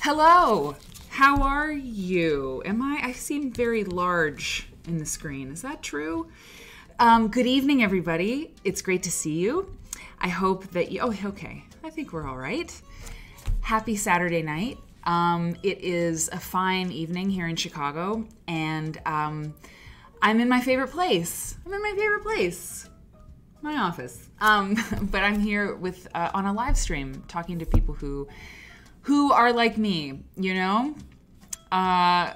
Hello. How are you? Am I? I seem very large in the screen. Is that true? Um, good evening, everybody. It's great to see you. I hope that you. Oh, okay. I think we're all right. Happy Saturday night. Um, it is a fine evening here in Chicago, and um, I'm in my favorite place. I'm in my favorite place, my office. Um, but I'm here with uh, on a live stream talking to people who who are like me. You know, uh,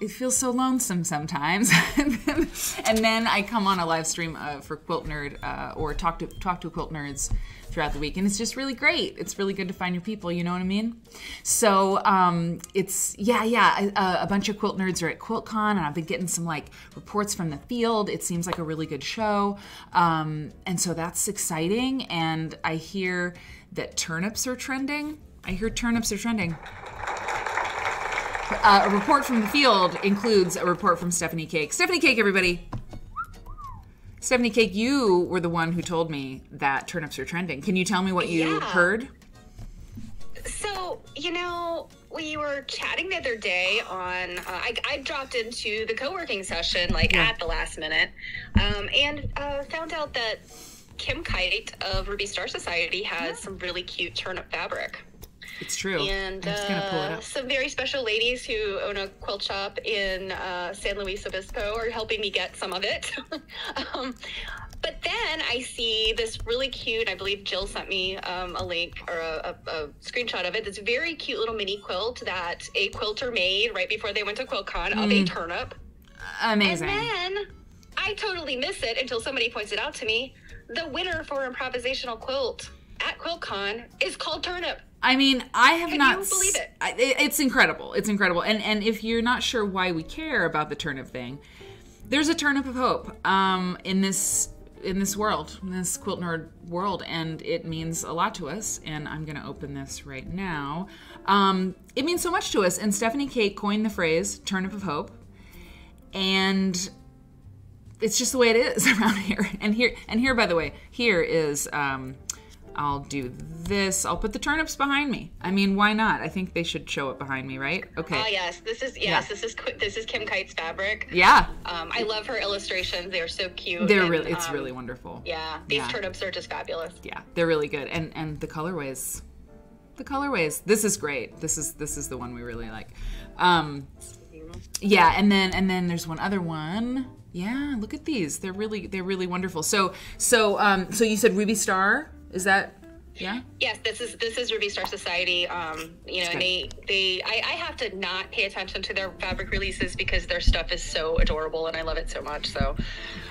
it feels so lonesome sometimes. and then I come on a live stream uh, for Quilt Nerd uh, or talk to talk to quilt nerds throughout the week, and it's just really great. It's really good to find your people. You know what I mean? So um, it's yeah, yeah. A, a bunch of quilt nerds are at QuiltCon, and I've been getting some like reports from the field. It seems like a really good show, um, and so that's exciting. And I hear that turnips are trending. I hear turnips are trending. Uh, a report from the field includes a report from Stephanie Cake. Stephanie Cake, everybody. Stephanie Cake, you were the one who told me that turnips are trending. Can you tell me what you Yeah. heard? So, you know, we were chatting the other day on, uh, I, I dropped into the co working session like Yeah. at the last minute um, and uh, found out that Kim Kight of Ruby Star Society has some really cute turnip fabric. It's true. And I'm just gonna pull it uh, some very special ladies who own a quilt shop in uh, San Luis Obispo are helping me get some of it. um, but then I see this really cute, I believe Jill sent me um, a link or a, a, a screenshot of it. This very cute little mini quilt that a quilter made right before they went to QuiltCon of a turnip. Amazing. And then I totally miss it until somebody points it out to me. The winner for improvisational quilt at QuiltCon is called Turnip. I mean, I have Can not you believe it? I, It's incredible. It's incredible. And and if you're not sure why we care about the turnip thing, there's a turnip of hope um, in this in this world, in this quilt nerd world, and it means a lot to us. And I'm going to open this right now. Um, it means so much to us. And Stephanie Cake coined the phrase "turnip of hope," and it's just the way it is around here. And here, and here, by the way, here is. Um, I'll do this. I'll put the turnips behind me. I mean, why not? I think they should show it behind me, right? Okay. Oh yes, this is yes, Yeah. this is this is Kim Kight's fabric. Yeah, Um, I love her illustrations; they are so cute. they're and, really. It's um, really wonderful. Yeah, these Yeah. turnips are just fabulous. Yeah, they're really good, and and the colorways, the colorways. This is great. This is this is the one we really like. Um, yeah, and then and then there's one other one. Yeah, look at these. They're really they're really wonderful. So so um so you said Ruby Star is that yeah Yes, this is this is Ruby Star Society. Um, you know, and they they I, I have to not pay attention to their fabric releases because their stuff is so adorable and I love it so much. So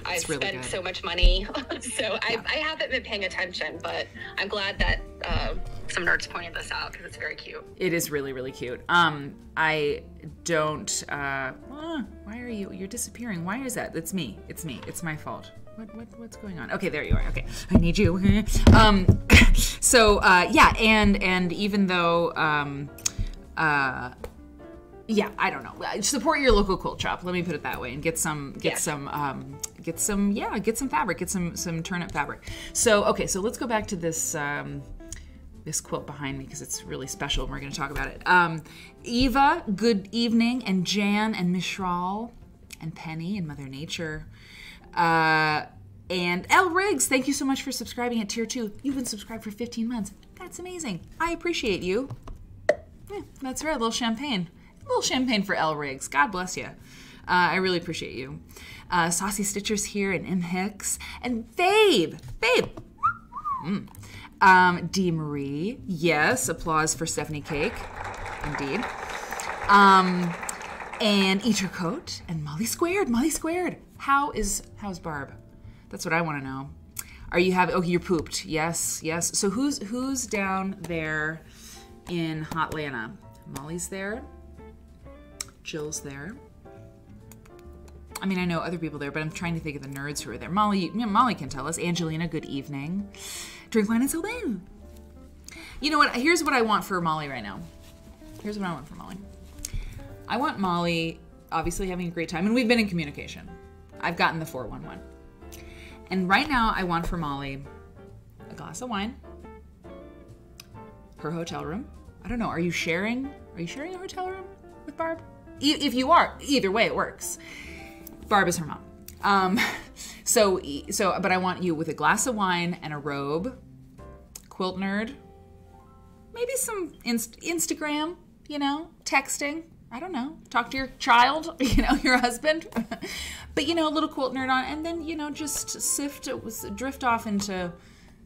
I've really spent good. so much money. so I I haven't been paying attention, but I'm glad that uh, some nerds pointed this out because it's very cute. It is really, really cute. Um, I don't. Uh, ah, why are you? You're disappearing. Why is that? It's me. It's me. It's my fault. What, what what's going on? Okay, there you are. Okay, I need you. um, so uh, yeah, and and even though um, uh, yeah, I don't know. Uh, Support your local quilt shop. Let me put it that way, and get some get Yes. some um, get some yeah get some fabric, get some some turnip fabric. So okay, so let's go back to this. Um, this quilt behind me because it's really special and we're going to talk about it. Um, Eva, good evening, and Jan and Mishral and Penny and Mother Nature. Uh, and L Riggs, thank you so much for subscribing at tier two. You've been subscribed for 15 months. That's amazing. I appreciate you. Yeah, that's right, a little champagne. A little champagne for L Riggs. God bless you. Uh, I really appreciate you. Uh, Saucy Stitchers here and M Hicks and Babe. Babe, um, D. Marie, yes, applause for Stephanie Cake, indeed. Um, and Eat Your Coat and Molly Squared. Molly Squared. How is how's Barb? That's what I want to know. Are you having? Oh, you're pooped. Yes, yes. So who's who's down there in Hotlanta? Molly's there. Jill's there. I mean, I know other people there, but I'm trying to think of the nerds who are there. Molly, Molly can tell us. Angelina, good evening. Drink wine and Sylvain. You know what? Here's what I want for Molly right now. Here's what I want for Molly. I want Molly obviously having a great time, and we've been in communication. I've gotten the 411. And right now, I want for Molly a glass of wine, her hotel room. I don't know. Are you sharing? Are you sharing a hotel room with Barb? E- if you are, either way, it works. Barb is her mom. Um, so, so, but I want you with a glass of wine and a robe, quilt nerd, maybe some inst- Instagram, you know, texting. I don't know. Talk to your child, you know, your husband. but you know, a little quilt nerd on, and then you know, just sift, it was drift off into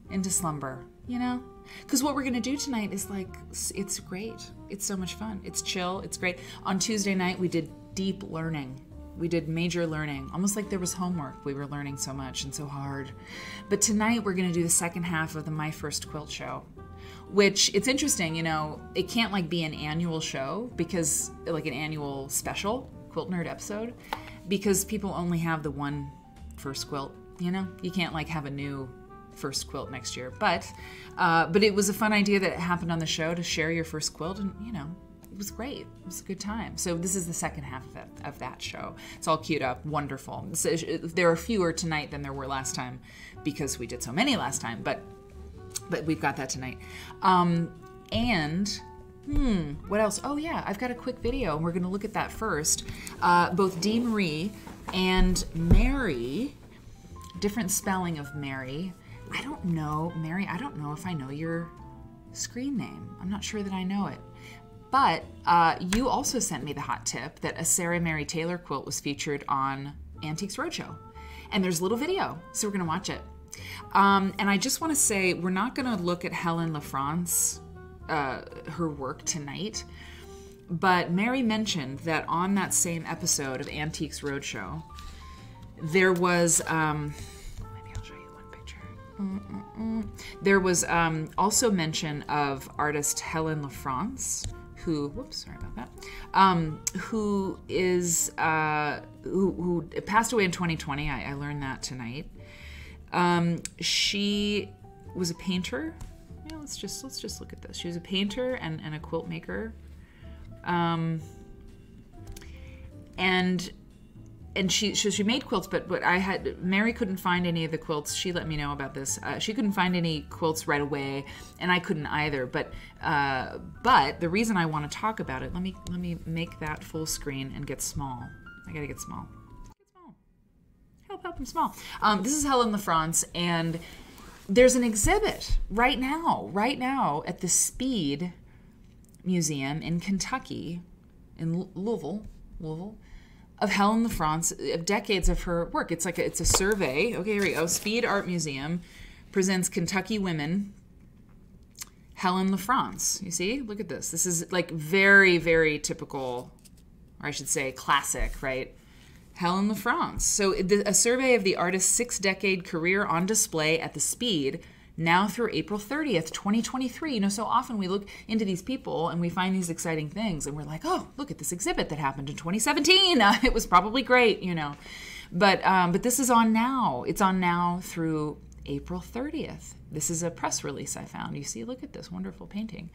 into slumber. You know, because what we're gonna do tonight is like, it's great. It's so much fun. It's chill. It's great. On Tuesday night, we did deep learning. We did major learning, almost like there was homework. We were learning so much and so hard. But tonight, we're gonna do the second half of the My First Quilt Show which it's interesting you know it can't like be an annual show because like an annual special quilt nerd episode because people only have the one first quilt you know? You can't like have a new first quilt next year. But uh, but it was a fun idea that happened on the show to share your first quilt and you know it was great. It was a good time. So this is the second half of, it, of that show. It's all queued up. Wonderful. So there are fewer tonight than there were last time because we did so many last time but but we've got that tonight. Um, and hmm, what else? Oh yeah, I've got a quick video, and we're going to look at that first. Uh, both Dee Marie and Mary, different spelling of Mary. I don't know, Mary. I don't know if I know your screen name. I'm not sure that I know it. But uh, you also sent me the hot tip that a Sarah Mary Taylor quilt was featured on Antiques Roadshow. And there's a little video, so we're going to watch it. Um, and I just want to say, we're not going to look at Helen LaFrance, uh, her work tonight. But Mary mentioned that on that same episode of Antiques Roadshow, there was. Um, maybe I'll show you one picture. Mm-mm-mm. There was um, also mention of artist Helen LaFrance, who whoops sorry about that um, who is uh, who, who passed away in 2020 I, I learned that tonight um, she was a painter. Yeah, let's just let's just look at this. She was a painter and, and a quilt maker. Um, and and she so she made quilts, but but I had Mary couldn't find any of the quilts. She let me know about this. Uh, she couldn't find any quilts right away, and I couldn't either. But uh, but the reason I want to talk about it, let me let me make that full screen and get small. I gotta get small help help small. Um, this is Helen LaFrance, and there's an exhibit right now, right now at the Speed Museum in Kentucky, in Louisville, Louisville, of Helen LaFrance, of decades of her work. It's like a, it's a survey. Okay, here we go. Speed Art Museum presents Kentucky women. Helen LaFrance. You see? Look at this. This is like very, very typical, or I should say classic, right? Helen LaFrance. So, a survey of the artist's six decade career on display at the Speed now through April 30th, 2023. You know, so often we look into these people and we find these exciting things and we're like, oh, look at this exhibit that happened in 2017. Uh, it was probably great, you know. But, um, but this is on now. It's on now through April 30th. This is a press release I found. You see, look at this wonderful painting.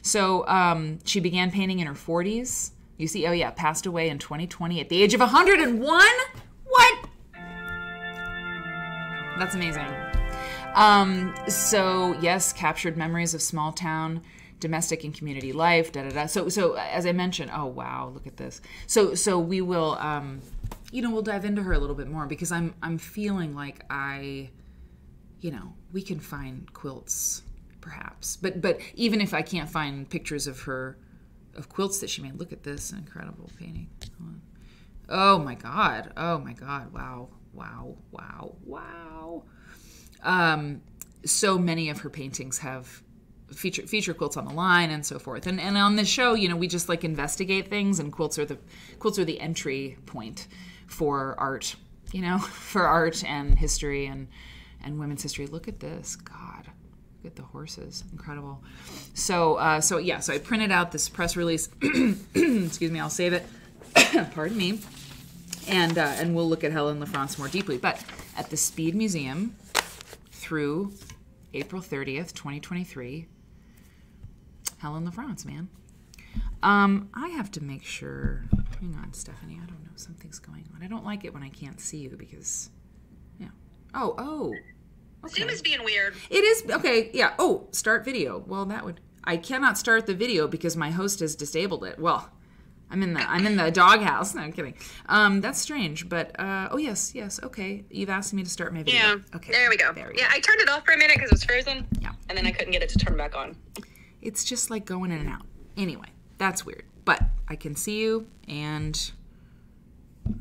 So um, she began painting in her 40s. You see, oh yeah, passed away in 2020 at the age of 101? What? That's amazing. Um, so yes, captured memories of small town, domestic and community life. Da da da. So so as I mentioned, oh wow, look at this. So so we will, um, you know, we'll dive into her a little bit more because I'm I'm feeling like I, you know, we can find quilts perhaps, but but even if I can't find pictures of her of quilts that she made. Look at this incredible painting. Oh my god. Oh my god. Wow. Wow. Wow. Wow. Um, so many of her paintings have feature feature quilts on the line and so forth. And and on this show, you know, we just like investigate things and quilts are the quilts are the entry point for art, you know, for art and history and and women's history. Look at this. God. Look at the horses, incredible. So, uh, so yeah, so I printed out this press release. Excuse me, I'll save it. Pardon me. and uh, and we'll look at Helen LaFrance more deeply. But at the Speed Museum through April 30th, 2023, Helen LaFrance, man. Um, I have to make sure. Hang on, Stephanie. I don't know. Something's going on. I don't like it when I can't see you because. Yeah. Oh, oh. Okay. Zoom is being weird. It is okay. Yeah. Oh, start video. Well, that would. I cannot start the video because my host has disabled it. Well, I'm in the I'm in the doghouse. No, I'm kidding. Um, that's strange. But uh, oh yes, yes. Okay, you've asked me to start my video. Yeah. Okay. There we go. There we yeah, I turned it off for a minute because it was frozen. Yeah. And then I couldn't get it to turn back on. It's just like going in and out. Anyway, that's weird. But I can see you and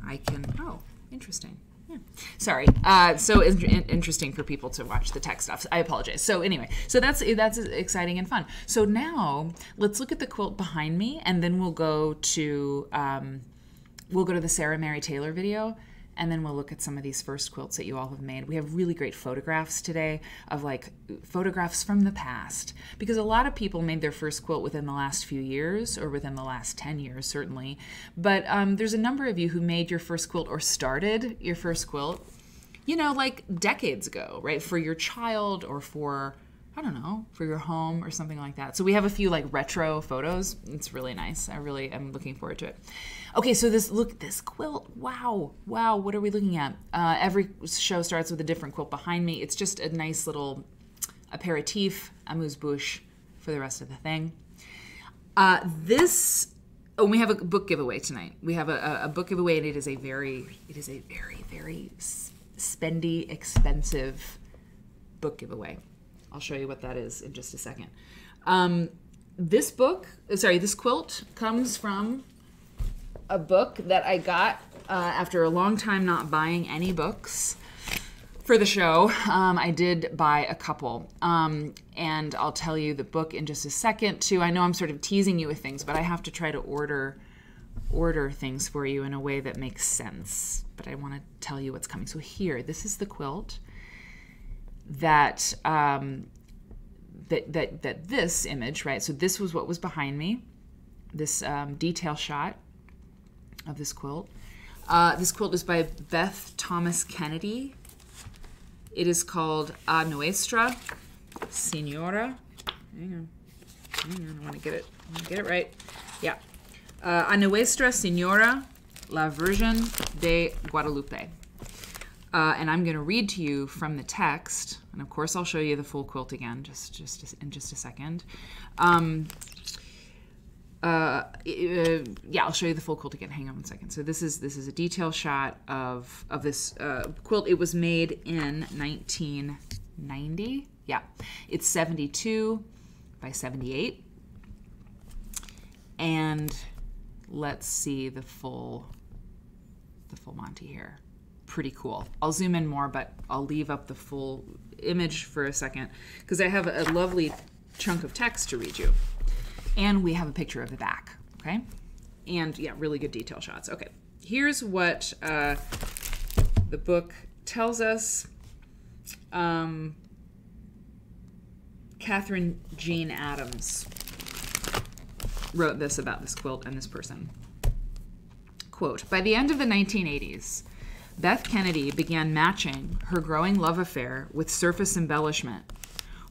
I can. Oh, interesting. Sorry. Uh, so in- interesting for people to watch the tech stuff. I apologize. So anyway, so that's that's exciting and fun. So now let's look at the quilt behind me, and then we'll go to um, we'll go to the Sarah Mary Taylor video. And then we'll look at some of these first quilts that you all have made. We have really great photographs today of like photographs from the past because a lot of people made their first quilt within the last few years or within the last 10 years, certainly. But um, there's a number of you who made your first quilt or started your first quilt, you know, like decades ago, right? For your child or for I don't know, for your home or something like that. So we have a few like retro photos. It's really nice. I really am looking forward to it. Okay, so this look this quilt. Wow, wow. What are we looking at? Uh, every show starts with a different quilt behind me. It's just a nice little aperitif, amuse bouche for the rest of the thing. Uh, this. Oh, we have a book giveaway tonight. We have a, a book giveaway, and it is a very, it is a very, very spendy, expensive book giveaway. I'll show you what that is in just a second. Um, this book, sorry, this quilt comes from a book that I got uh, after a long time not buying any books for the show. Um, I did buy a couple, um, and I'll tell you the book in just a second. Too, I know I'm sort of teasing you with things, but I have to try to order order things for you in a way that makes sense. But I want to tell you what's coming. So here, this is the quilt that um, that that that this image, right? So this was what was behind me, this um, detail shot of this quilt. Uh, this quilt is by Beth Thomas Kennedy. It is called A Nuestra Senora. Hang on, hang on. I want to get it. Get it right. Yeah, uh, A Nuestra Senora, La Virgen de Guadalupe. Uh, and I'm going to read to you from the text, and of course I'll show you the full quilt again, just just in just a second. Um, uh, uh, yeah, I'll show you the full quilt again. Hang on one second. So this is this is a detail shot of of this uh, quilt. It was made in 1990. Yeah, it's 72 by 78, and let's see the full the full Monty here pretty cool. I'll zoom in more, but I'll leave up the full image for a second because I have a lovely chunk of text to read you. And we have a picture of the back, okay? And yeah, really good detail shots. Okay, here's what uh, the book tells us. Um, Katherine Jean Adams wrote this about this quilt and this person. Quote By the end of the 1980s, Beth Kennedy began matching her growing love affair with surface embellishment,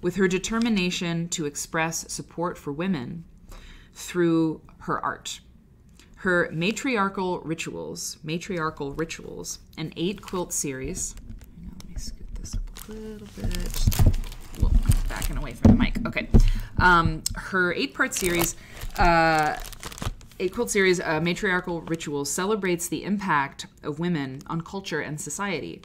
with her determination to express support for women through her art. Her matriarchal rituals, matriarchal rituals, an eight quilt series. On, let me scoot this up a little bit. Backing away from the mic. Okay. Um, her eight-part series. Uh, a quilt series, uh, Matriarchal Rituals, celebrates the impact of women on culture and society.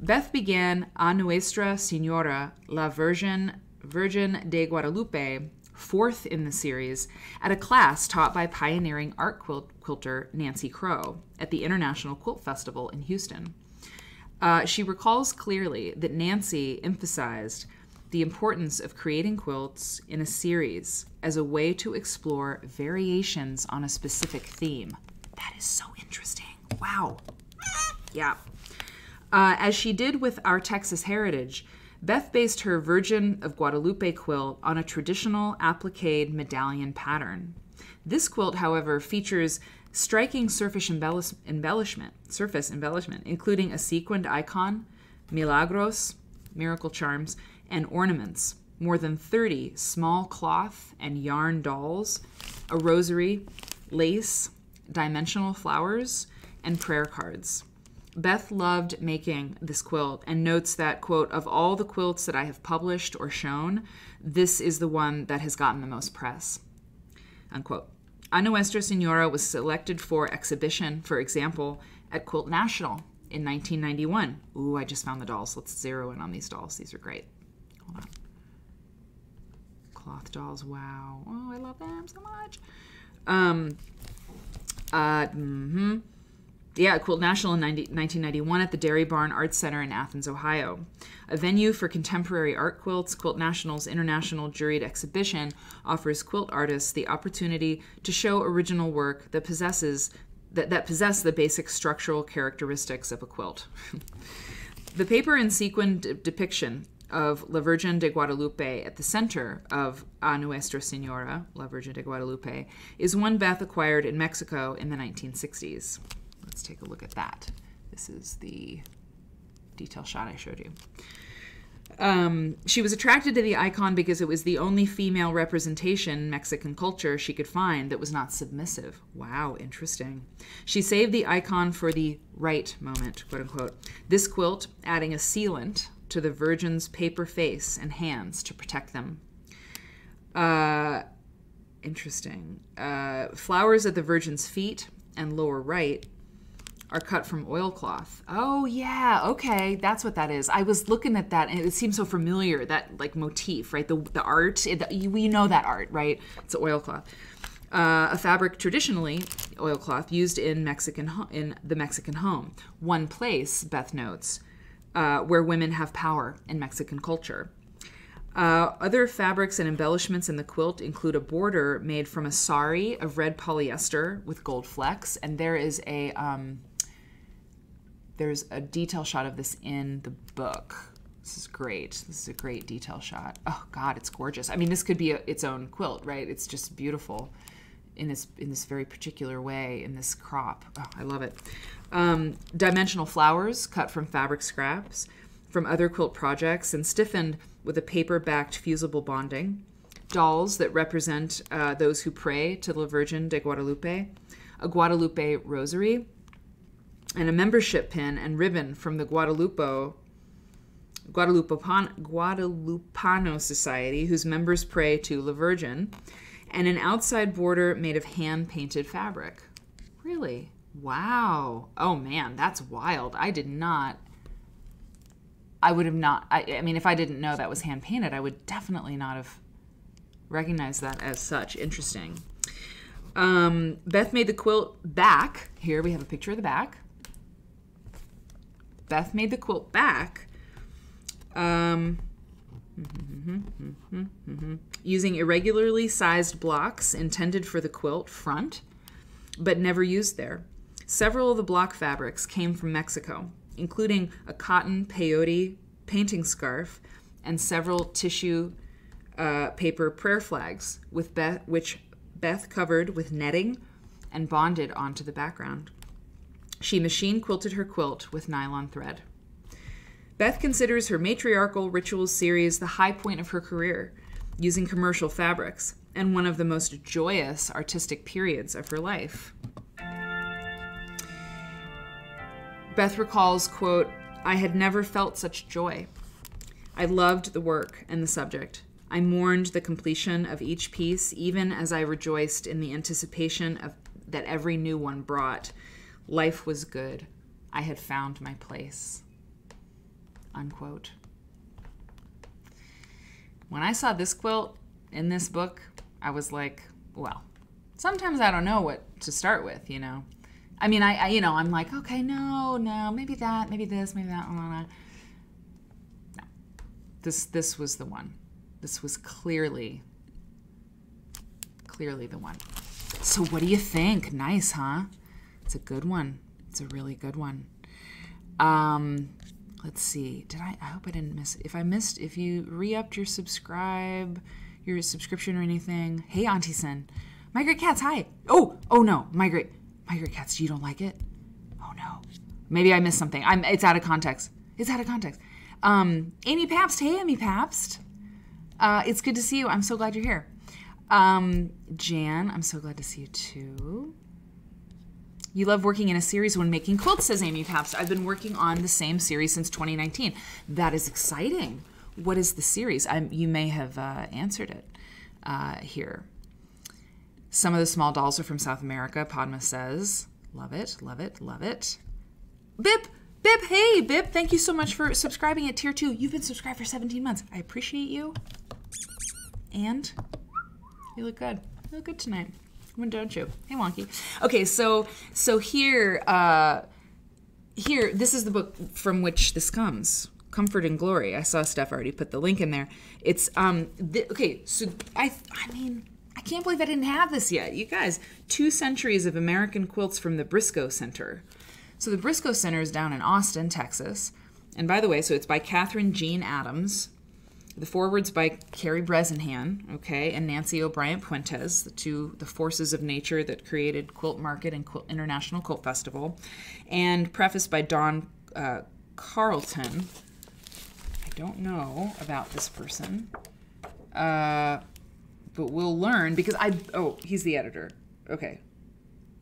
Beth began A Nuestra Senora, La Virgen, Virgen de Guadalupe, fourth in the series, at a class taught by pioneering art quilt- quilter Nancy Crow at the International Quilt Festival in Houston. Uh, she recalls clearly that Nancy emphasized the importance of creating quilts in a series as a way to explore variations on a specific theme. That is so interesting. Wow. Yeah. Uh, as she did with our Texas heritage, Beth based her Virgin of Guadalupe quilt on a traditional applique medallion pattern. This quilt, however, features striking surface embellish- embellishment, surface embellishment, including a sequined icon, milagros, miracle charms, and ornaments, more than 30 small cloth and yarn dolls, a rosary, lace, dimensional flowers, and prayer cards. Beth loved making this quilt and notes that, quote, of all the quilts that I have published or shown, this is the one that has gotten the most press, unquote. A Nuestra Senora was selected for exhibition, for example, at Quilt National in 1991. Ooh, I just found the dolls. Let's zero in on these dolls. These are great. Cloth dolls. Wow. Oh, I love them so much. Um, uh, mm-hmm. Yeah, Quilt National in 90, 1991 at the Dairy Barn Arts Center in Athens, Ohio. A venue for contemporary art quilts, Quilt National's international juried exhibition offers quilt artists the opportunity to show original work that possesses that, that possess the basic structural characteristics of a quilt. the paper and sequin depiction of La Virgen de Guadalupe at the center of A Nuestra Senora, La Virgen de Guadalupe, is one Beth acquired in Mexico in the 1960s. Let's take a look at that. This is the detail shot I showed you. Um, she was attracted to the icon because it was the only female representation in Mexican culture she could find that was not submissive. Wow, interesting. She saved the icon for the right moment, quote unquote. This quilt adding a sealant to the Virgin's paper face and hands to protect them. Uh, interesting. Uh, flowers at the Virgin's feet and lower right are cut from oilcloth. Oh yeah, okay, that's what that is. I was looking at that and it seems so familiar that like motif, right? The the art, it, we know that art, right? It's oilcloth. Uh, a fabric traditionally oilcloth used in Mexican in the Mexican home. One place, Beth notes, uh, where women have power in Mexican culture. Uh, other fabrics and embellishments in the quilt include a border made from a sari of red polyester with gold flecks, and there is a um, there's a detail shot of this in the book. This is great. This is a great detail shot. Oh God, it's gorgeous. I mean, this could be a, its own quilt, right? It's just beautiful in this in this very particular way in this crop. Oh, I love it. Um, dimensional flowers cut from fabric scraps from other quilt projects and stiffened with a paper-backed fusible bonding. Dolls that represent uh, those who pray to the Virgin de Guadalupe. A Guadalupe rosary and a membership pin and ribbon from the Guadalupe Guadalupan, Guadalupano Society, whose members pray to La Virgin, and an outside border made of hand painted fabric. Really? Wow. Oh man, that's wild. I did not. I would have not. I, I mean, if I didn't know that was hand painted, I would definitely not have recognized that as such. Interesting. Um, Beth made the quilt back. Here we have a picture of the back. Beth made the quilt back um, using irregularly sized blocks intended for the quilt front, but never used there. Several of the block fabrics came from Mexico, including a cotton peyote painting scarf and several tissue uh, paper prayer flags, with Beth, which Beth covered with netting and bonded onto the background. She machine quilted her quilt with nylon thread. Beth considers her matriarchal rituals series the high point of her career, using commercial fabrics, and one of the most joyous artistic periods of her life. Beth recalls, quote, I had never felt such joy. I loved the work and the subject. I mourned the completion of each piece, even as I rejoiced in the anticipation of that every new one brought. Life was good. I had found my place. Unquote. When I saw this quilt in this book, I was like, well, sometimes I don't know what to start with, you know. I mean, I, I you know, I'm like, okay, no, no, maybe that, maybe this, maybe that. No. This this was the one. This was clearly clearly the one. So what do you think? Nice, huh? It's a good one. It's a really good one. Um, let's see. Did I? I hope I didn't miss. If I missed, if you re-upped your subscribe, your subscription or anything. Hey, Auntie Sin. My great cats. Hi. Oh, oh no, my great. Migrant Cats, you don't like it? Oh no. Maybe I missed something. I'm it's out of context. It's out of context. Um, Amy Pabst, hey Amy Pabst. Uh, it's good to see you. I'm so glad you're here. Um, Jan, I'm so glad to see you too. You love working in a series when making quilts, says Amy Pabst. I've been working on the same series since 2019. That is exciting. What is the series? i you may have uh, answered it uh, here. Some of the small dolls are from South America, Padma says. Love it, love it, love it. Bip, Bip, hey, Bip, thank you so much for subscribing at tier two. You've been subscribed for 17 months. I appreciate you. And you look good. You look good tonight. When don't you? Hey, Wonky. Okay, so so here, uh, here, this is the book from which this comes. Comfort and Glory. I saw Steph already put the link in there. It's um okay. So I I mean I can't believe I didn't have this yet. You guys, two centuries of American quilts from the Briscoe Center. So the Briscoe Center is down in Austin, Texas. And by the way, so it's by Katherine Jean Adams. The foreword's by Karey Bresenhan, okay, and Nancy O'Bryant Puentes, the two the forces of nature that created Quilt Market and Quilt International Quilt Festival, and prefaced by Don uh, Carleton. I don't know about this person, uh, but we'll learn because I oh he's the editor. Okay,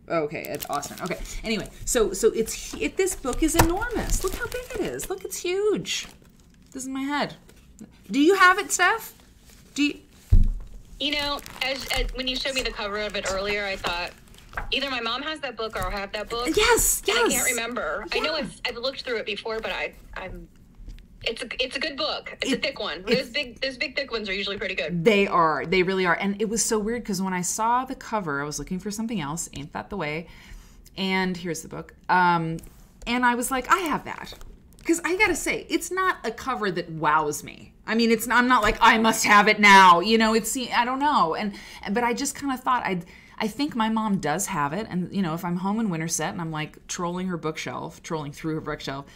okay it's austin. Okay anyway so so it's it this book is enormous. Look how big it is. Look it's huge. This is my head do you have it steph do you you know as, as when you showed me the cover of it earlier i thought either my mom has that book or I'll have that book yes yes i can't remember yeah. i know I've, I've looked through it before but i i'm it's a it's a good book. It's it, a thick one. Those big those big thick ones are usually pretty good. They are. They really are. And it was so weird because when I saw the cover, I was looking for something else. Ain't that the way? And here's the book. Um, and I was like, I have that because I gotta say, it's not a cover that wows me. I mean, it's I'm not like I must have it now. You know, it's I don't know. And but I just kind of thought I'd. I think my mom does have it, and you know, if I'm home in Winterset and I'm like trolling her bookshelf, trolling through her bookshelf,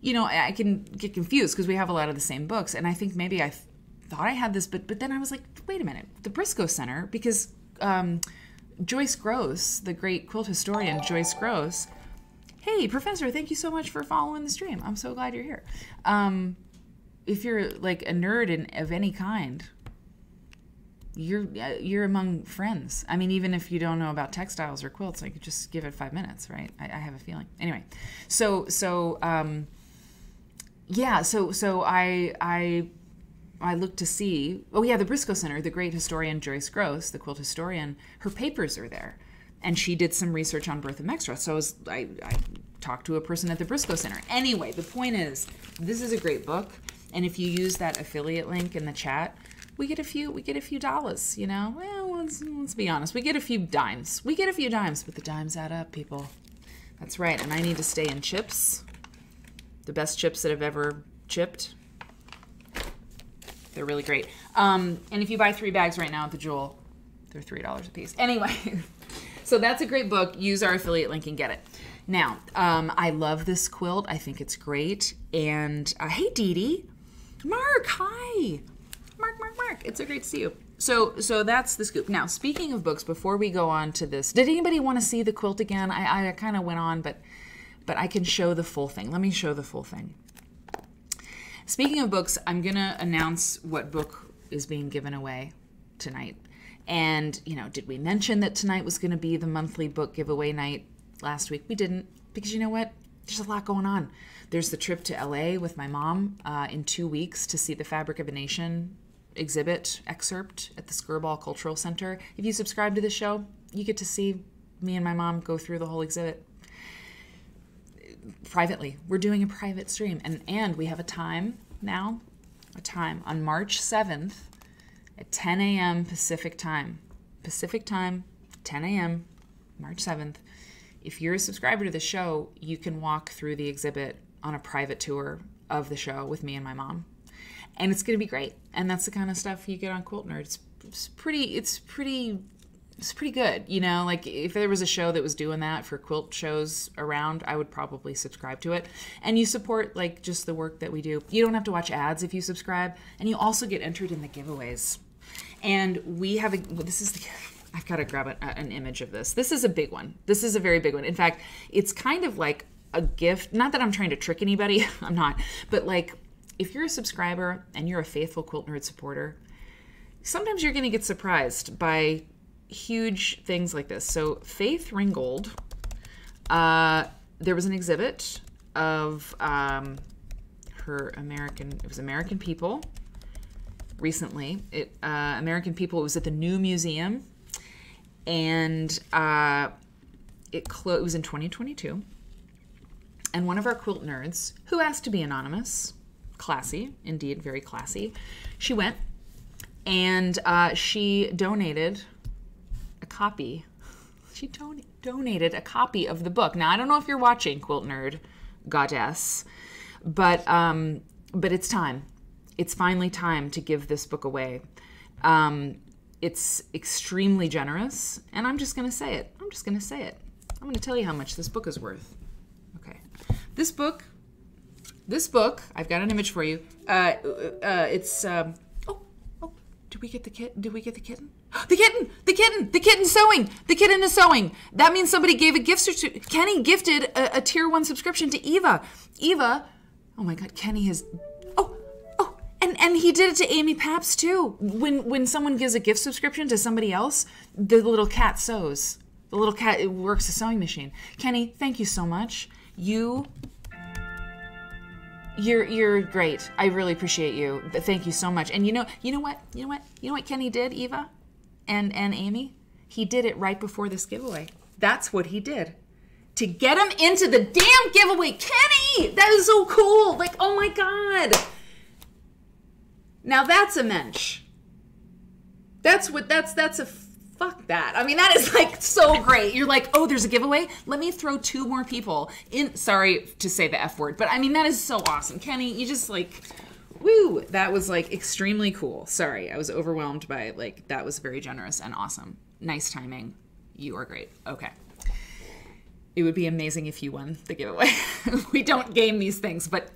you know, I can get confused because we have a lot of the same books. And I think maybe I thought I had this, but but then I was like, wait a minute, the Briscoe Center, because um, Joyce Gross, the great quilt historian Joyce Gross, hey professor, thank you so much for following the stream. I'm so glad you're here. Um, if you're like a nerd in, of any kind, you're you're among friends. I mean, even if you don't know about textiles or quilts, like just give it five minutes, right? I, I have a feeling. Anyway, so so. Um, yeah, so so I I I looked to see. Oh yeah, the Briscoe Center, the great historian Joyce Gross, the quilt historian, her papers are there, and she did some research on Bertha Meckstroth. So I, was, I, I talked to a person at the Briscoe Center. Anyway, the point is, this is a great book, and if you use that affiliate link in the chat, we get a few we get a few dollars. You know, well let's let's be honest, we get a few dimes. We get a few dimes, but the dimes add up, people. That's right, and I need to stay in chips the best chips that I've ever chipped. They're really great. Um, and if you buy three bags right now at the Jewel, they're three dollars a piece. Anyway, so that's a great book. Use our affiliate link and get it. Now, um, I love this quilt. I think it's great. And uh, hey, Dee Dee, Mark, hi, Mark, Mark, Mark. It's so great to see you. So, so that's the scoop. Now, speaking of books, before we go on to this, did anybody want to see the quilt again? I, I kind of went on, but but I can show the full thing. Let me show the full thing. Speaking of books, I'm going to announce what book is being given away tonight. And, you know, did we mention that tonight was going to be the monthly book giveaway night last week? We didn't, because you know what? There's a lot going on. There's the trip to LA with my mom uh, in two weeks to see the Fabric of a Nation exhibit excerpt at the Skirball Cultural Center. If you subscribe to the show, you get to see me and my mom go through the whole exhibit privately. We're doing a private stream, and and we have a time now, a time on March seventh at 10 a.m. Pacific time. Pacific time, 10 a.m. March 7th. If you're a subscriber to the show, you can walk through the exhibit on a private tour of the show with me and my mom. And it's going to be great. And that's the kind of stuff you get on Quilt Nerd. It's, it's pretty it's pretty it's pretty good. You know, like if there was a show that was doing that for quilt shows around, I would probably subscribe to it. And you support like just the work that we do. You don't have to watch ads if you subscribe, and you also get entered in the giveaways. And we have a well, this is the I've got to grab an image of this. This is a big one. This is a very big one. In fact, it's kind of like a gift. Not that I'm trying to trick anybody, I'm not. But like, if you're a subscriber and you're a faithful Quilt Nerd supporter, sometimes you're going to get surprised by huge things like this. So, Faith Ringgold, uh, there was an exhibit of um, her American, it was American People recently. It uh, American People, it was at the New Museum, and uh, it, clo- it was in 2022. And one of our quilt nerds, who asked to be anonymous, classy, indeed, very classy, she went and uh, she donated a copy. She don- donated a copy of the book. Now I don't know if you're watching Quilt Nerd Goddess, but um, but it's time. It's finally time to give this book away. Um, it's extremely generous, and I'm just going to say it. I'm just going to say it. I'm going to tell you how much this book is worth. This book, this book. I've got an image for you. Uh, uh, it's. Um, oh, oh, did we get the kit? Did we get the kitten? The kitten! The kitten! The kitten sewing! The kitten is sewing! That means somebody gave a gift certificate. Kenny gifted a, a tier one subscription to Eva. Eva, oh my god, Kenny has. Oh, oh, and and he did it to Amy Pabst too. When when someone gives a gift subscription to somebody else, the little cat sews. The little cat works a sewing machine. Kenny, thank you so much. You you're you're great. I really appreciate you. Thank you so much. And you know you know what you know what you know what Kenny did, Eva, and and Amy. He did it right before this giveaway. That's what he did to get him into the damn giveaway. Kenny, that is so cool. Like oh my god. Now that's a mensch. That's what that's that's a fuck that. I mean that is like so great. You're like, "Oh, there's a giveaway. Let me throw two more people in sorry to say the F word, but I mean that is so awesome. Kenny, you just like woo, that was like extremely cool. Sorry, I was overwhelmed by like that was very generous and awesome. Nice timing. You are great. Okay. It would be amazing if you won the giveaway. we don't game these things, but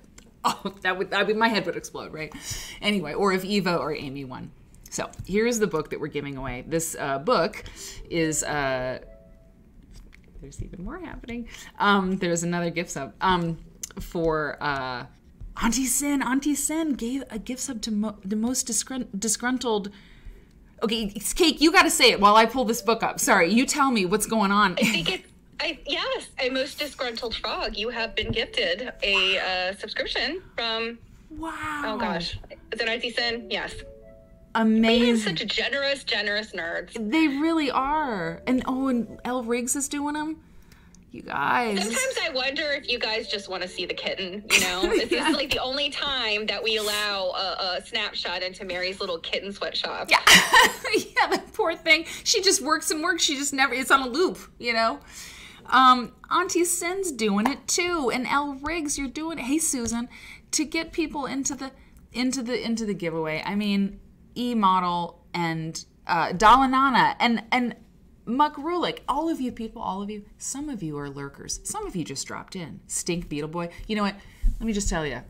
oh, that would, that would my head would explode, right? Anyway, or if Eva or Amy won. So here's the book that we're giving away. This uh, book is. Uh, there's even more happening. Um, there's another gift sub um, for uh, Auntie Sin. Auntie Sin gave a gift sub to mo- the most disgrunt- disgruntled. Okay, Cake, you got to say it while I pull this book up. Sorry, you tell me what's going on. I think it's I, yes, a most disgruntled frog. You have been gifted a uh, subscription from. wow. Oh gosh, is it Auntie Sin? Yes. Amazing. such generous, generous nerds. They really are. And oh, and El Riggs is doing them. You guys. Sometimes I wonder if you guys just want to see the kitten. You know, this Yeah. is like the only time that we allow a, a snapshot into Mary's little kitten sweatshop. Yeah. yeah, the poor thing. She just works and works. She just never, it's on a loop, you know? Um, Auntie Sin's doing it too. And El Riggs, you're doing it. Hey, Susan, to get people into the, into the, into the giveaway. I mean, E Model and, uh, Dalanana and, and, Muck Rulick, all of you people, all of you, some of you are lurkers. Some of you just dropped in. Stink Beetle Boy. You know what? Let me just tell you.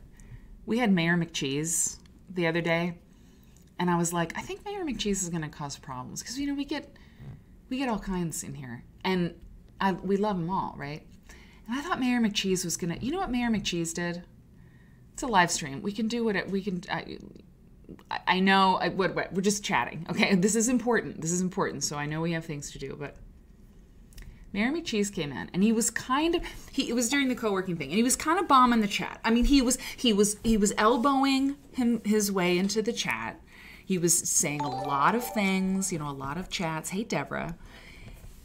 We had Mayor McCheese the other day, and I was like, I think Mayor McCheese is going to cause problems because you know we get we get all kinds in here, and I, we love them all, right? And I thought Mayor McCheese was going to. You know what Mayor McCheese did? It's a live stream. We can do what we can. I, I- know. I, what, what, we're just chatting. Okay, this is important. This is important. So I know we have things to do, but Mayor McCheese came in and he was kind of he it was during the co-working thing and he was kind of bombing the chat. I mean he was he was he was elbowing him his way into the chat. He was saying a lot of things, you know, a lot of chats. Hey Deborah.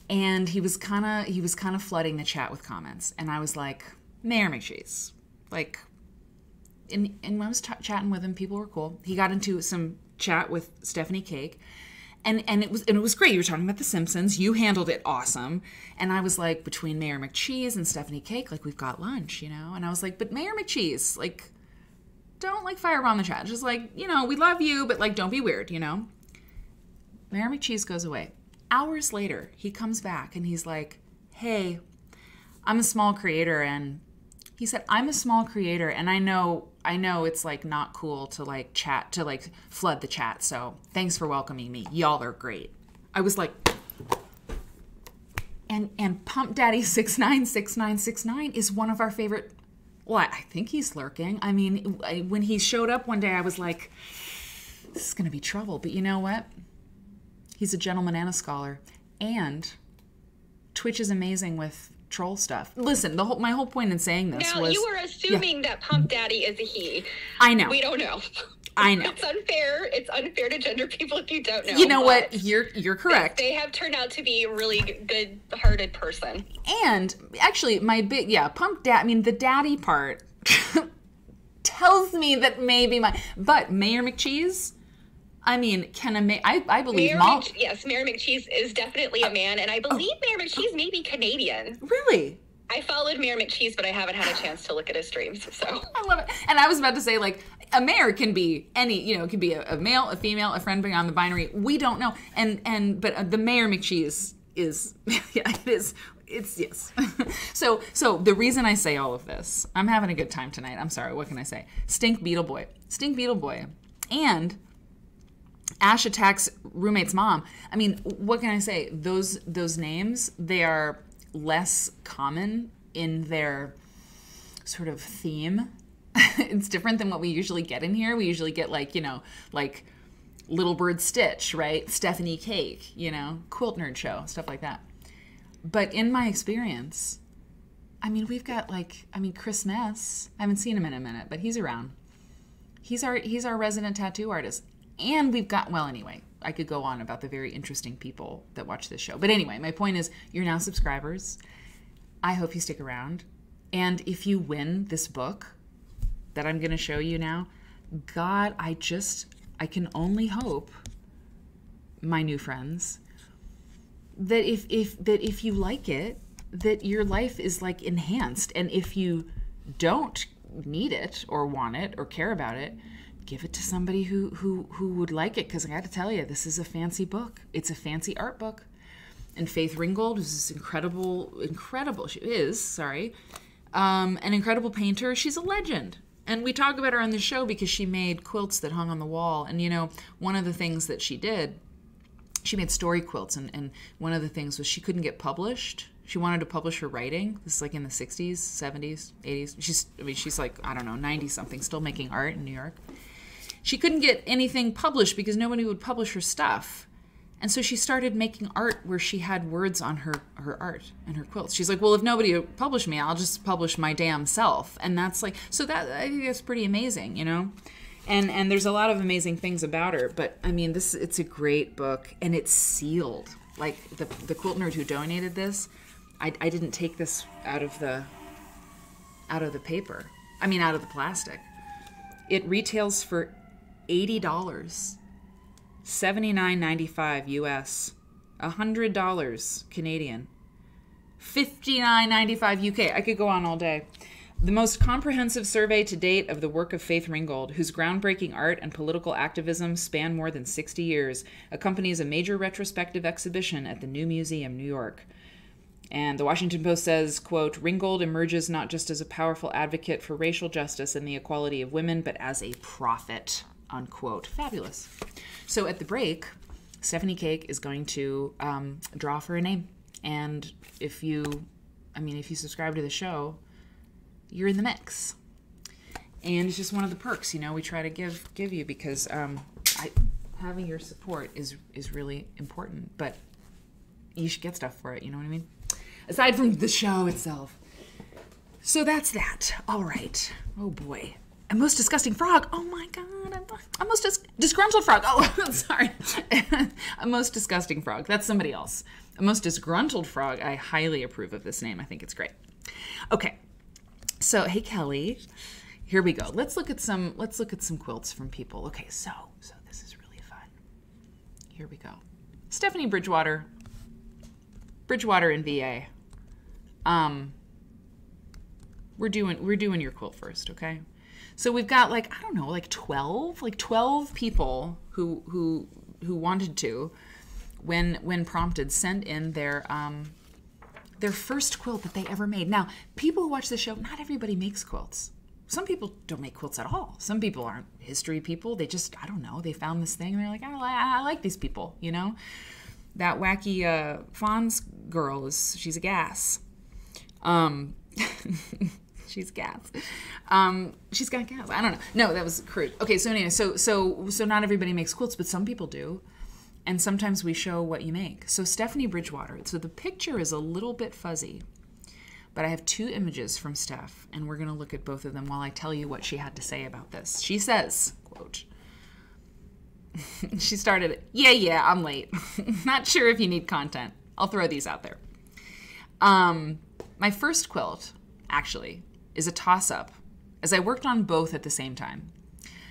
And he was kind of he was kind of flooding the chat with comments and I was like, Mayor McCheese, like and, and when I was chatting with him, people were cool. He got into some chat with Stephanie Cake, and and it was and it was great. You were talking about The Simpsons. You handled it awesome, and I was like, between Mayor McCheese and Stephanie Cake, like we've got lunch, you know. And I was like, but Mayor McCheese, like, don't like firebomb the chat. Just like you know, we love you, but like don't be weird, you know. Mayor McCheese goes away. Hours later, he comes back and he's like, hey, I'm a small creator and he said i'm a small creator and i know i know it's like not cool to like chat to like flood the chat so thanks for welcoming me y'all are great i was like and and Pump Daddy six nine six nine six nine is one of our favorite. Well, I think he's lurking. I mean, I- when he showed up one day, I was like, "This is going to be trouble." But you know what? He's a gentleman and a scholar, and Twitch is amazing with troll stuff. Listen, the whole my whole point in saying this Now was you were assuming that Pump Daddy is a he. I know, We don't know. I know. It's unfair. It's unfair to gender people if you don't know. You know what? You're you're correct. They have turned out to be a really good-hearted person. And actually, my big yeah, pump dad. I mean, the daddy part tells me that maybe my but Mayor McCheese. I mean, can a ma- I I believe Mayor Mal- Mc, yes, Mayor McCheese is definitely a man, and I Oh. believe Mayor McCheese may be Canadian. really. I followed Mayor McCheese, but I haven't had a chance to look at his streams. So I love it. And I was about to say, like, a mayor can be any, you know, it can be a, a male, a female, a friend beyond the binary. We don't know. And and but uh, the mayor McCheese is, yeah, it is. It's yes. so so the reason I say all of this, I'm having a good time tonight. I'm sorry. What can I say? Stink Beetle Boy, Stink Beetle Boy, and Ash attacks roommate's mom. I mean, what can I say? Those those names they are less common in their sort of theme. it's different than what we usually get in here. We usually get like you know like Little Bird Stitch, right? Stephanie Cake, you know, Quilt Nerd Show, stuff like that. But in my experience, I mean, we've got like I mean Chris Ness. I haven't seen him in a minute, but he's around he's our he's our resident tattoo artist and we've got well anyway i could go on about the very interesting people that watch this show. But anyway my point is you're now subscribers. I hope you stick around. And if you win this book that i'm going to show you now god i just i can only hope my new friends that if if that if you like it that your life is like enhanced. And if you don't need it or want it or care about it give it to somebody who who who would like it because i got to tell you this is a fancy book. It's a fancy art book. And faith ringgold is this incredible incredible she is sorry um, an incredible painter. She's a legend. And we talk about her on the show because she made quilts that hung on the wall. And you know one of the things that she did she made story quilts. And, and one of the things was she couldn't get published. She wanted to publish her writing. This is like in the 60s 70s 80s she's i mean she's like i don't know 90 something still making art in new york she couldn't get anything published because nobody would publish her stuff. And so she started making art where she had words on her her art and her quilts. She's like well if nobody will publish me i'll just publish my damn self. And that's like so that i think that's pretty amazing you know? And and there's a lot of amazing things about her but i mean this it's a great book and it's sealed. Like the the quilt nerd who donated this i, I didn't take this out of the out of the paper. I mean out of the plastic. It retails for $80 $79.95 us $100 canadian. $59.95 uk i could go on all day. The most comprehensive survey to date of the work of Faith Ringgold, whose groundbreaking art and political activism span more than 60 years, accompanies a major retrospective exhibition at the New Museum, New York. And the Washington Post says, quote, Ringgold emerges not just as a powerful advocate for racial justice and the equality of women, but as a prophet, unquote. Fabulous. So at the break, Stephanie Cake is going to um, draw for a name. And if you, I mean, if you subscribe to the show, you're in the mix. And it's just one of the perks, you know, we try to give give you because um, I, having your support is is really important. But you should get stuff for it. You know what I mean? Aside from the show itself. So that's that. All right. Oh boy. A most disgusting frog. Oh my god. A most dis- disgruntled frog. Oh, sorry. a most disgusting frog. That's somebody else. A most disgruntled frog. I highly approve of this name. I think it's great. Okay. So, hey Kelly. Here we go. Let's look at some let's look at some quilts from people. Okay, so so this is really fun. Here we go. Stephanie Bridgewater. Bridgewater in VA. Um we're doing we're doing your quilt first, okay? So we've got like I don't know, like 12, like 12 people who who who wanted to when when prompted send in their um their first quilt that they ever made. Now, people who watch the show, not everybody makes quilts. Some people don't make quilts at all. Some people aren't history people. They just, I don't know, they found this thing and they're like, I, I like these people, you know? That wacky uh, Fons girl is she's a gas. Um, she's gas. Um, she's got gas. I don't know. No, that was crude. Okay, so anyway, so so so not everybody makes quilts, but some people do. And sometimes we show what you make. So Stephanie Bridgewater. So the picture is a little bit fuzzy, but I have two images from Steph, and we're gonna look at both of them while I tell you what she had to say about this. She says, quote, she started, yeah, yeah, I'm late. Not sure if you need content. I'll throw these out there. Um, my first quilt, actually, is a toss up, as I worked on both at the same time.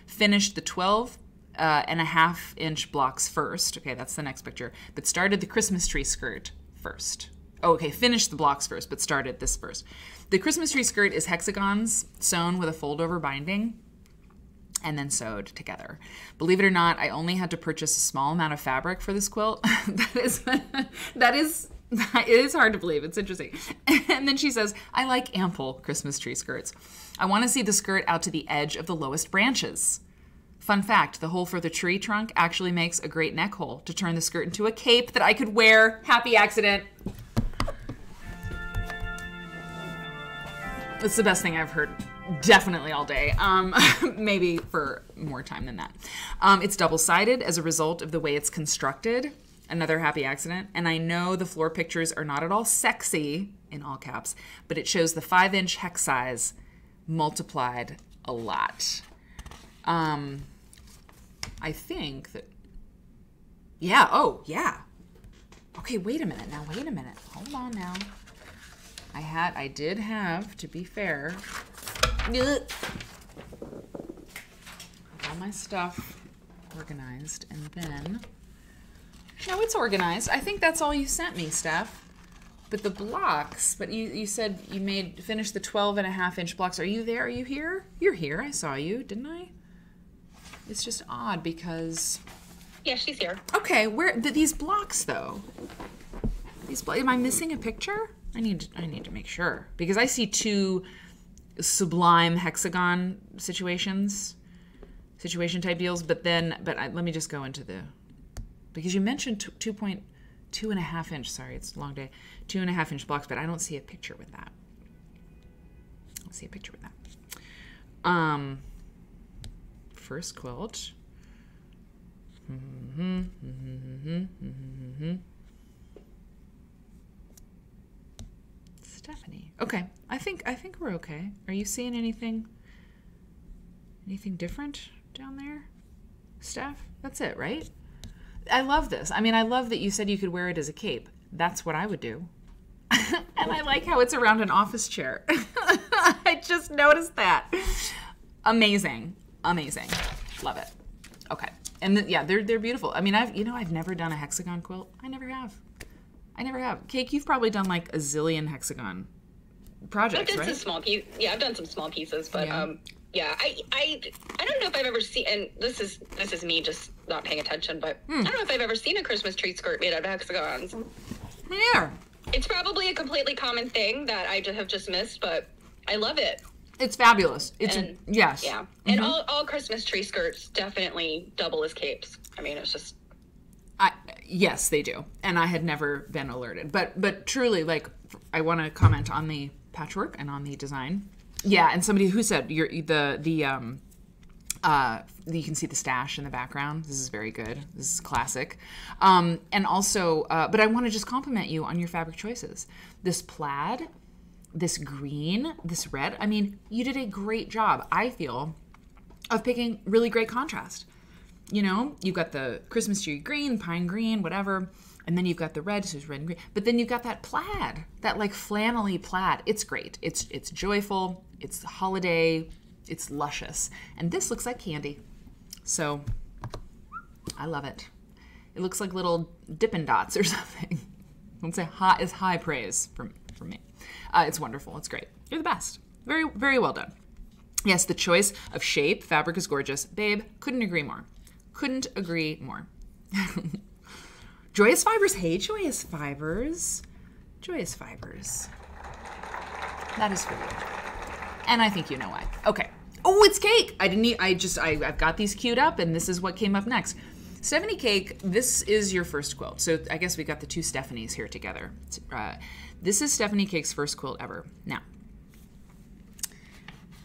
Finished the 12 uh, and a half inch blocks first. Okay, that's the next picture. But started the Christmas tree skirt first. Oh, okay, finished the blocks first, but started this first. The Christmas tree skirt is hexagons sewn with a fold over binding and then sewed together. Believe it or not, I only had to purchase a small amount of fabric for this quilt. that is that is it is hard to believe. It's interesting. And then she says, I like ample Christmas tree skirts. I want to see the skirt out to the edge of the lowest branches. Fun fact the hole for the tree trunk actually makes a great neck hole to turn the skirt into a cape that I could wear. Happy accident. It's the best thing I've heard definitely all day. Um, maybe for more time than that. Um, it's double sided as a result of the way it's constructed. Another happy accident. And I know the floor pictures are not at all sexy, in all caps, but it shows the five inch hex size multiplied a lot. Um, I think that, yeah, oh, yeah. Okay, wait a minute now, wait a minute. Hold on now. I had, I did have, to be fair, all my stuff organized, and then no, it's organized. I think that's all you sent me, Steph. But the blocks, but you, you said you made finished the 12 and a half inch blocks. Are you there? Are you here? You're here. I saw you, didn't I? It's just odd because Yeah, she's here. okay, where th- these blocks though? These blo- am I missing a picture? I need I need to make sure because I see two sublime hexagon situations, situation type deals. But then, but I, let me just go into the because you mentioned t- two point two and a half inch. Sorry, it's a long day. Two and a half inch blocks, but I don't see a picture with that. I don't see a picture with that. Um, first quilt. Mm-hmm, mm-hmm, mm-hmm, Stephanie. Okay, I think I think we're okay. Are you seeing anything? Anything different down there, Steph? That's it, right? I love this. I mean, I love that you said you could wear it as a cape. That's what I would do. and I like how it's around an office chair. I just noticed that. Amazing, amazing. Love it. Okay, and th- yeah, they're they're beautiful. I mean, I've you know I've never done a hexagon quilt. I never have. I never have. Cake, you've probably done like a zillion hexagon I've projects, done some right? small piece. Yeah, I've done some small pieces, but Yeah. um, yeah, I, I, I don't know if I've ever seen. And this is this is me just not paying attention, but Hmm. I don't know if I've ever seen a Christmas tree skirt made out of hexagons. Yeah, It's probably a completely common thing that I just have just missed, but I love it. it's fabulous. It's And- yes, Yeah, Mm-hmm. and all, all Christmas tree skirts definitely double as capes. I mean, it's just I, yes, they do, and I had never been alerted. But but truly, like, I want to comment on the patchwork and on the design. Yeah, and somebody who said you're the the um uh you can see the stash in the background. This is very good. This is classic. Um, and also, uh, but I want to just compliment you on your fabric choices. This plaid, this green, this red. I mean, you did a great job. I feel of picking really great contrast you know, you've got the Christmas tree green, pine green, whatever, and then you've got the red, so it's red and green. But then you've got that plaid, that like flannelly plaid. It's great. It's it's joyful. It's holiday. It's luscious, and this looks like candy. So I love it. It looks like little Dippin' Dots or something. I'd say high is high praise from from me. Uh, it's wonderful. It's great. You're the best. Very very well done. Yes, the choice of shape, fabric is gorgeous. Babe, couldn't agree more. Couldn't agree more. Joyous Fibers. Hey, Joyous Fibers. Joyous Fibers. That is for you. And I think you know why. Okay. Oh, it's cake. I didn't. eat. I just. I, I've got these queued up, and this is what came up next. Stephanie Cake, this is your first quilt. So I guess we got the two Stephanies here together. Uh, this is Stephanie Cake's first quilt ever. Now,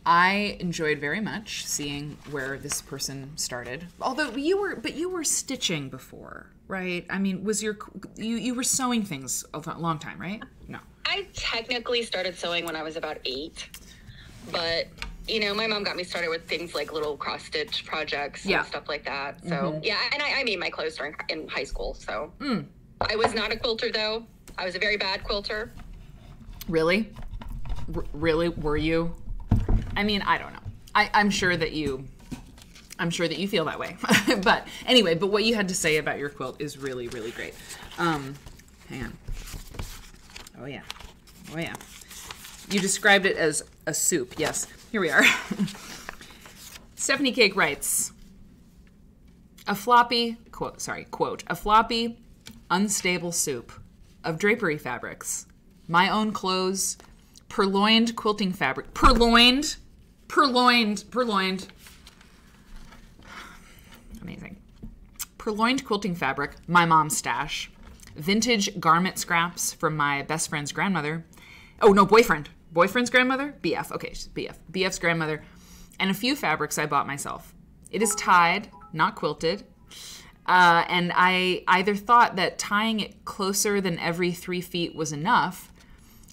I enjoyed very much seeing where this person started. Although you were, but you were stitching before, right? I mean, was your you you were sewing things a long time, right? No. I technically started sewing when I was about eight, but you know, my mom got me started with things like little cross stitch projects Yeah. and stuff like that. So Mm-hmm. yeah, and I, I made my clothes during in high school. So Mm. I was not a quilter though. I was a very bad quilter. Really? R- really? Were you? I mean, I don't know. I, I'm sure that you. I'm sure that you feel that way. but anyway, but what you had to say about your quilt is really, really great. Um, hang on. Oh yeah. Oh yeah. You described it as a soup. Yes. Here we are. Stephanie Cake writes a floppy quote sorry quote a floppy unstable soup of drapery fabrics my own clothes purloined quilting fabric purloined purloined purloined amazing purloined quilting fabric my mom's stash vintage garment scraps from my best friend's grandmother oh no boyfriend boyfriend's grandmother bf okay bf bf's grandmother and a few fabrics i bought myself it is tied not quilted uh, and I either thought that tying it closer than every three feet was enough,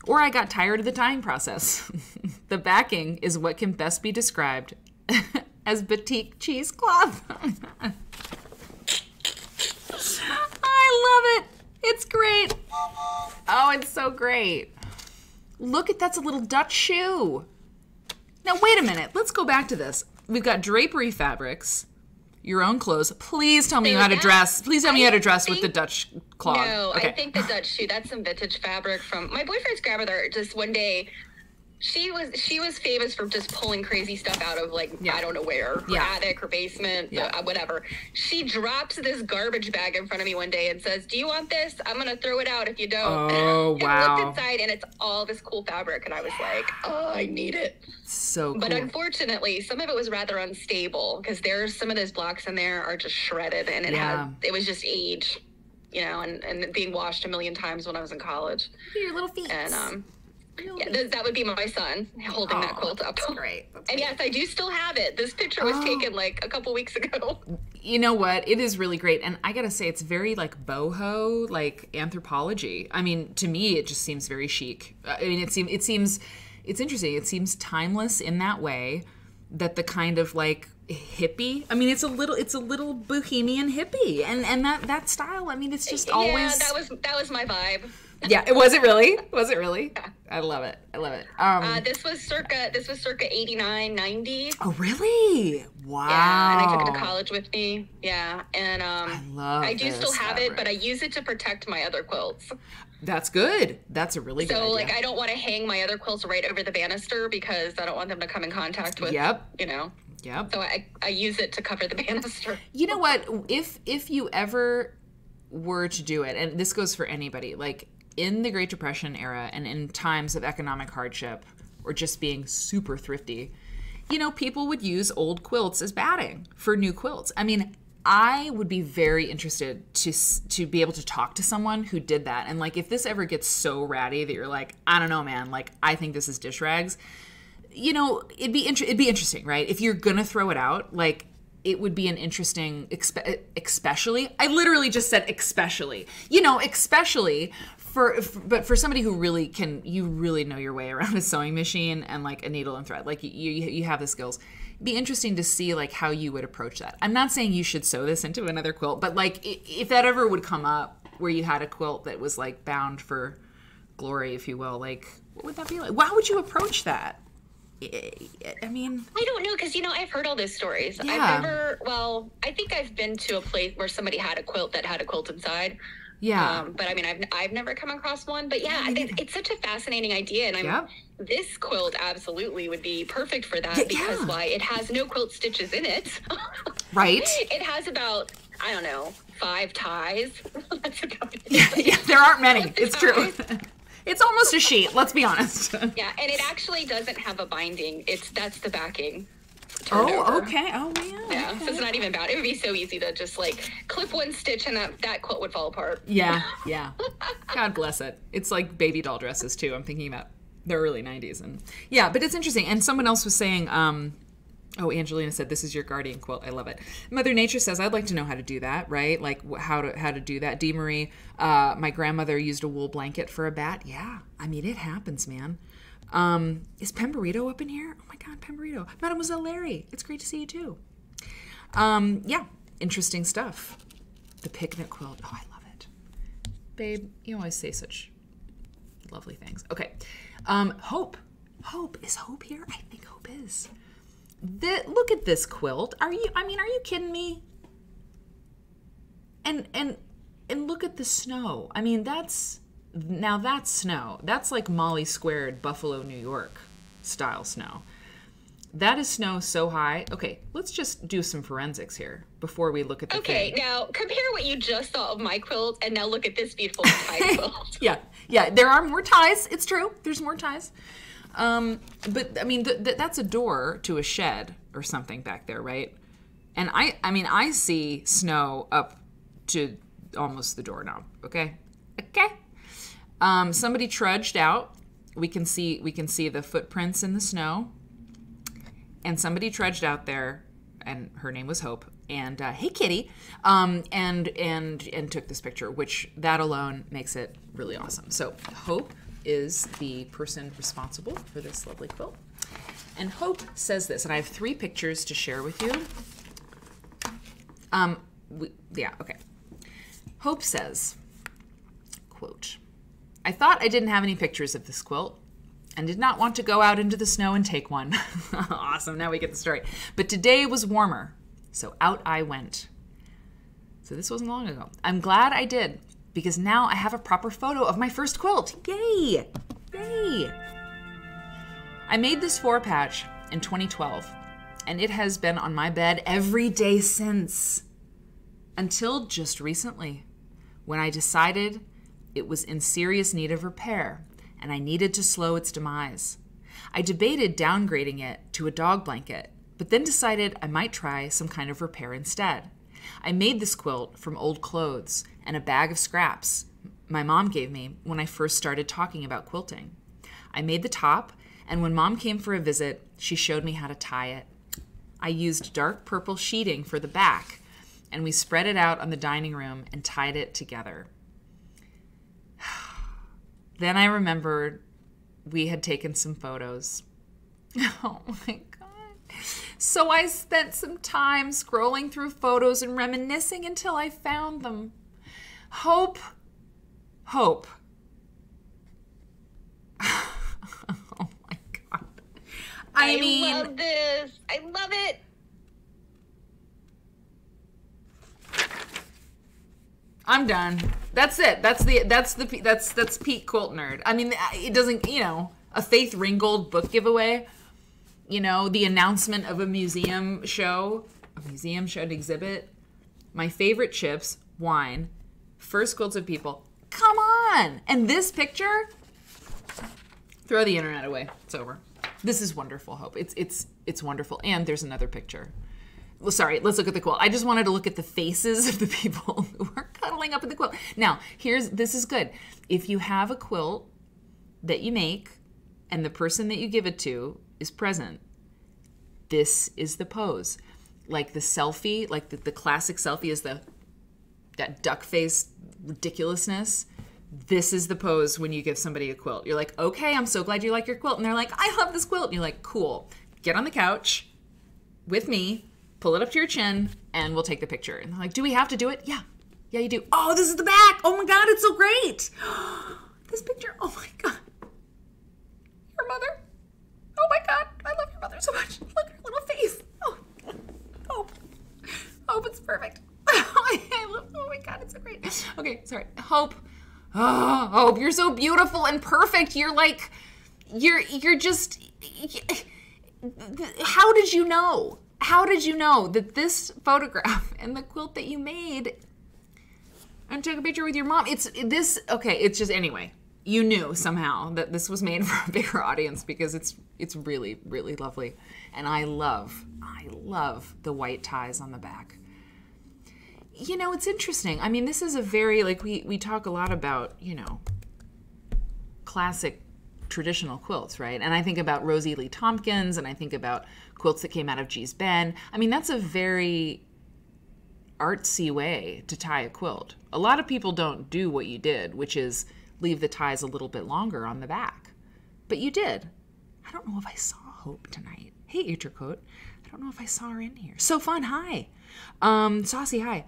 or I got tired of the tying process. the backing is what can best be described as batik cheesecloth. I love it. It's great. Oh, it's so great. Look at that's a little Dutch shoe. Now, wait a minute. Let's go back to this. We've got drapery fabrics, your own clothes. Please tell me how to dress. Please tell me how to dress with the Dutch clog. No, okay. I think the Dutch shoe. That's some vintage fabric from my boyfriend's grandmother. Just one day, she was she was famous for just pulling crazy stuff out of like Yeah. I don't know where, her Yeah. attic, her basement, Yeah. uh, whatever. She drops this garbage bag in front of me one day and says, "Do you want this? I'm gonna throw it out if you don't." Oh, and wow. looked inside, and it's all this cool fabric, and I was like, "Oh, I need it." so cool. But unfortunately, some of it was rather unstable because there's some of those blocks in there are just shredded, and it had it was just age, you know, and and being washed a million times when I was in college, your little feet. and um, yeah, th- that would be my son holding that Oh, quilt up. That's great. That's And yes, I do still have it. This picture was Oh. taken like a couple weeks ago. you know what it is really great and i gotta say it's very like boho like Anthropologie i mean to me it just seems very chic uh, i mean it seems it seems it's interesting it seems timeless in that way that the kind of like hippie i mean it's a little it's a little bohemian hippie and and that that style i mean it's just always that was that was my vibe. Yeah it was it really was it really i love it i love it um Uh, this was circa this was circa 89, 90. oh really wow Yeah, and I took it to college with me. Yeah, and um, I love I do still have it, but I use it to protect my other quilts. that's good that's a really good So like I don't want to hang my other quilts right over the banister because I don't want them to come in contact with Yep. you know. yep So I I use it to cover the banister. You know what? If if you ever were to do it, and this goes for anybody, like in the Great Depression era and in times of economic hardship or just being super thrifty, you know, people would use old quilts as batting for new quilts. I mean, I would be very interested to to be able to talk to someone who did that. And like, if this ever gets so ratty that you're like, I don't know, man, like I think this is dish rags you know, it'd be it'd be interesting, right? If you're gonna throw it out, like it would be an interesting, especially. I literally just said especially. You know, especially for, but for somebody who really can, you really know your way around a sewing machine and like a needle and thread. Like you, you, you have the skills. It'd be interesting to see like how you would approach that. I'm not saying you should sew this into another quilt, but like if that ever would come up, where you had a quilt that was like bound for glory, if you will, like what would that be like? How would you approach that? I I mean, I don't know because you know I've heard all those stories. Yeah. I've never. Well, I think I've been to a place where somebody had a quilt that had a quilt inside. Yeah, Um, but I mean, I've I've never come across one. But yeah, it's such a fascinating idea, and I'm Yep. this quilt absolutely would be perfect for that Yeah, because yeah. why? It has no quilt stitches in it. right. it has about I don't know five ties. That's about it. yeah, there aren't many. It's true. It's almost a sheet. Let's be honest. Yeah, and it actually doesn't have a binding. It's that's the backing. Oh, over. okay. Oh, yeah. Yeah. Yeah, so it's not even bad. It would be so easy to just like clip one stitch and that, that quilt would fall apart. Yeah, yeah. God bless it. It's like baby doll dresses too. I'm thinking about the early 90s and yeah, but it's interesting. And someone else was saying um Oh, Angelina said, "This is your guardian quilt. I love it." Mother Nature says, "I'd like to know how to do that. Right? Like how to how to do that." Dee Marie, uh, my grandmother used a wool blanket for a bat. Yeah, I mean it happens, man. Um, is Pemberito up in here? Oh my God, Pemberito, Mademoiselle Larry. It's great to see you too. Um, yeah, interesting stuff. The picnic quilt. Oh, I love it, babe. You always say such lovely things. Okay, um, Hope. Hope is Hope here? I think Hope is. Th- look at this quilt. Are you? I mean, are you kidding me? And and and look at the snow. I mean, that's now that's snow. That's like Molly squared Buffalo, New York style snow. That is snow so high. Okay, let's just do some forensics here before we look at the Okay, thing. now compare what you just saw of my quilt and now look at this beautiful tie quilt. Yeah, yeah. There are more ties. It's true. There's more ties. Um, but I mean, th- th- that's a door to a shed or something back there, right? And I, I mean, I see snow up to almost the doorknob. Okay, okay. Um, somebody trudged out. We can see we can see the footprints in the snow. And somebody trudged out there, and her name was Hope. And uh, hey, Kitty, um, and and and took this picture, which that alone makes it really awesome. So Hope is the person responsible for this lovely quilt. And Hope says this, and I have three pictures to share with you. Um, we, yeah, okay. Hope says, quote, I thought I didn't have any pictures of this quilt and did not want to go out into the snow and take one. awesome, now we get the story. But today was warmer, so out I went. So this wasn't long ago. I'm glad I did because now I have a proper photo of my first quilt. Yay! Yay! I made this four patch in 2012, and it has been on my bed every day since. Until just recently, when I decided it was in serious need of repair and I needed to slow its demise. I debated downgrading it to a dog blanket, but then decided I might try some kind of repair instead. I made this quilt from old clothes and a bag of scraps my mom gave me when I first started talking about quilting. I made the top, and when mom came for a visit, she showed me how to tie it. I used dark purple sheeting for the back, and we spread it out on the dining room and tied it together. Then I remembered we had taken some photos. Oh my God. So I spent some time scrolling through photos and reminiscing until I found them. Hope. Hope. oh my God. I, I mean, love this. I love it. I'm done. That's it. That's the that's the that's that's Pete Quilt Nerd. I mean, it doesn't you know a Faith Ringgold book giveaway. You know the announcement of a museum show, a museum show and exhibit. My favorite chips, wine, first quilts of people. Come on, and this picture. Throw the internet away. It's over. This is wonderful, Hope. It's it's it's wonderful. And there's another picture well, sorry, let's look at the quilt. I just wanted to look at the faces of the people who are cuddling up in the quilt. Now, here's this is good. If you have a quilt that you make and the person that you give it to is present, this is the pose. Like the selfie, like the, the classic selfie is the that duck face ridiculousness. This is the pose when you give somebody a quilt. You're like, okay, I'm so glad you like your quilt. And they're like, I love this quilt. And you're like, cool. Get on the couch with me, pull it up to your chin, and we'll take the picture. And they're like, Do we have to do it? Yeah. Yeah, you do. Oh, this is the back. Oh my God, it's so great. this picture. Oh my God. Your mother. Oh my God. I love your mother so much. Look at her little face. Oh, oh, Hope it's perfect. Oh my God, it's so great. Okay, sorry. Hope. Oh, Hope, you're so beautiful and perfect. You're like, you're, you're just, how did you know? How did you know that this photograph and the quilt that you made and took a picture with your mom? It's this okay, it's just anyway. you knew somehow that this was made for a bigger audience because it's it's really really lovely, and I love I love the white ties on the back. You know, it's interesting. I mean, this is a very like we we talk a lot about you know classic traditional quilts, right? And I think about Rosie Lee Tompkins and I think about quilts that came out of Gee's Bend. I mean, that's a very artsy way to tie a quilt. A lot of people don't do what you did, which is leave the ties a little bit longer on the back. But you did. I don't know if I saw Hope tonight. Hey, Intercoat. I don't know if I saw her in here. So fun. Hi. Um, Saucy, hi.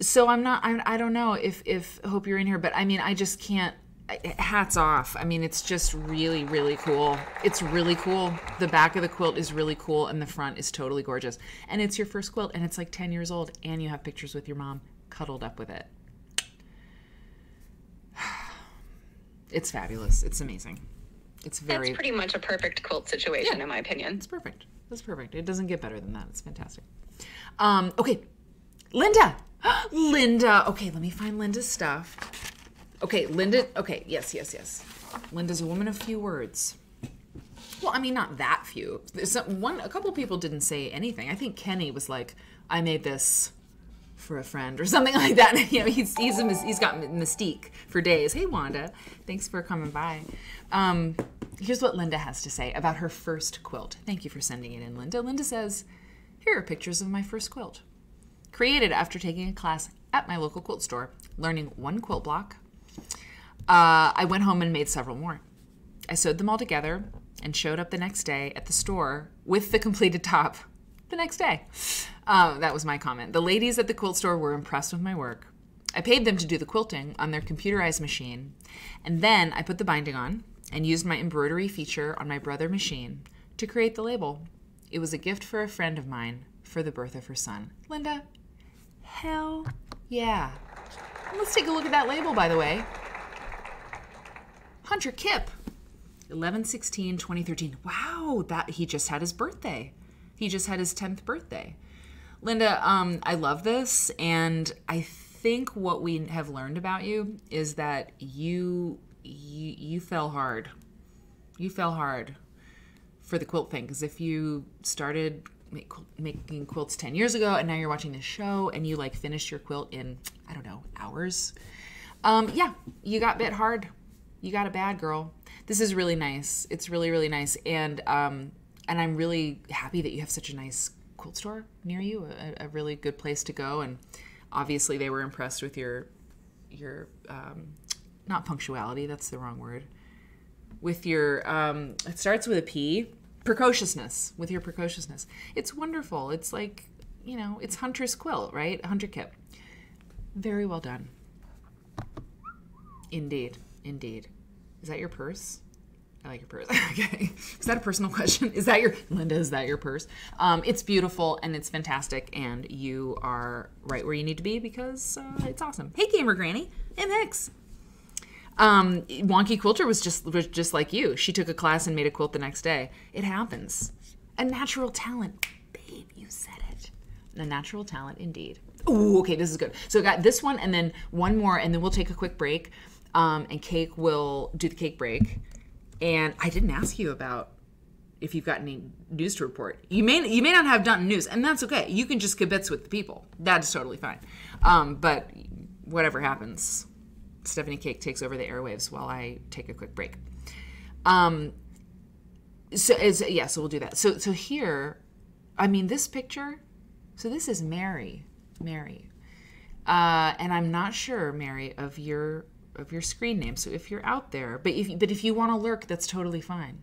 So I'm not, I, I don't know if, if Hope you're in here, but I mean, I just can't, hats off. I mean, it's just really, really cool. It's really cool. The back of the quilt is really cool, and the front is totally gorgeous. And it's your first quilt, and it's like 10 years old, and you have pictures with your mom cuddled up with it. It's fabulous. It's amazing. It's very. That's pretty much a perfect quilt situation, yeah, in my opinion. It's perfect. It's perfect. It doesn't get better than that. It's fantastic. Um, okay, Linda. Linda. Okay, let me find Linda's stuff. Okay, Linda. Okay, yes, yes, yes. Linda's a woman of few words. Well, I mean, not that few. Some, one, a couple people didn't say anything. I think Kenny was like, "I made this for a friend" or something like that. you know, he's he's a, he's got mystique for days. Hey, Wanda, thanks for coming by. Um, here's what Linda has to say about her first quilt. Thank you for sending it in, Linda. Linda says, "Here are pictures of my first quilt, created after taking a class at my local quilt store, learning one quilt block." Uh, I went home and made several more. I sewed them all together and showed up the next day at the store with the completed top the next day. Uh, that was my comment. The ladies at the quilt store were impressed with my work. I paid them to do the quilting on their computerized machine, and then I put the binding on and used my embroidery feature on my brother machine to create the label. It was a gift for a friend of mine for the birth of her son. Linda, hell yeah. Let's take a look at that label, by the way. Hunter Kip, 11 16 2013. Wow, that he just had his birthday. He just had his 10th birthday. Linda, um, I love this, and I think what we have learned about you is that you you, you fell hard. You fell hard for the quilt thing because if you started make, making quilts 10 years ago and now you're watching this show and you like finished your quilt in i don't know hours? Um, yeah you got bit hard. You got a bad girl. This is really nice. It's really really nice. And um, and i'm really happy that you have such a nice quilt store near you a, a really good place to go. And obviously they were impressed with your your um, not punctuality that's the wrong word with your um, it starts with a p precociousness with your precociousness it's wonderful it's like you know it's hunter's quilt right hunter kip very well done indeed indeed is that your purse I like your purse. okay. Is that a personal question? Is that your Linda? Is that your purse? Um, it's beautiful and it's fantastic, and you are right where you need to be because uh, it's awesome. Hey, gamer granny, MX. Um, Wonky Quilter was just was just like you. She took a class and made a quilt the next day. It happens. A natural talent, babe. You said it. A natural talent, indeed. Oh, okay. This is good. So I got this one and then one more, and then we'll take a quick break. Um, and Cake will do the cake break. And I didn't ask you about if you've got any news to report. You may you may not have done news, and that's okay. You can just kibitz with the people. That is totally fine. Um, but whatever happens, Stephanie Cake takes over the airwaves while I take a quick break. Um, so is yeah, so we'll do that. So so here, I mean this picture. So this is Mary, Mary, uh, and I'm not sure Mary of your of your screen name. So if you're out there, but if but if you want to lurk, that's totally fine.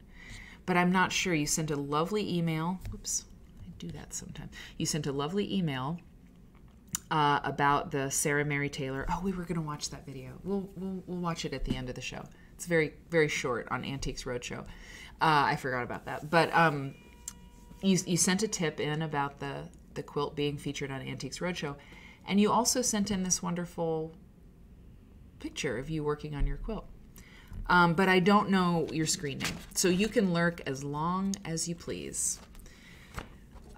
But I'm not sure. You sent a lovely email. Oops, I do that sometimes. You sent a lovely email uh, about the Sarah Mary Taylor. Oh, we were going to watch that video. We'll, we'll, we'll watch it at the end of the show. It's very very short on Antiques Roadshow. Uh, I forgot about that, but um, you you sent a tip in about the the quilt being featured on Antiques Roadshow, and you also sent in this wonderful picture of you working on your quilt. Um, but I don't know your screen name, so you can lurk as long as you please.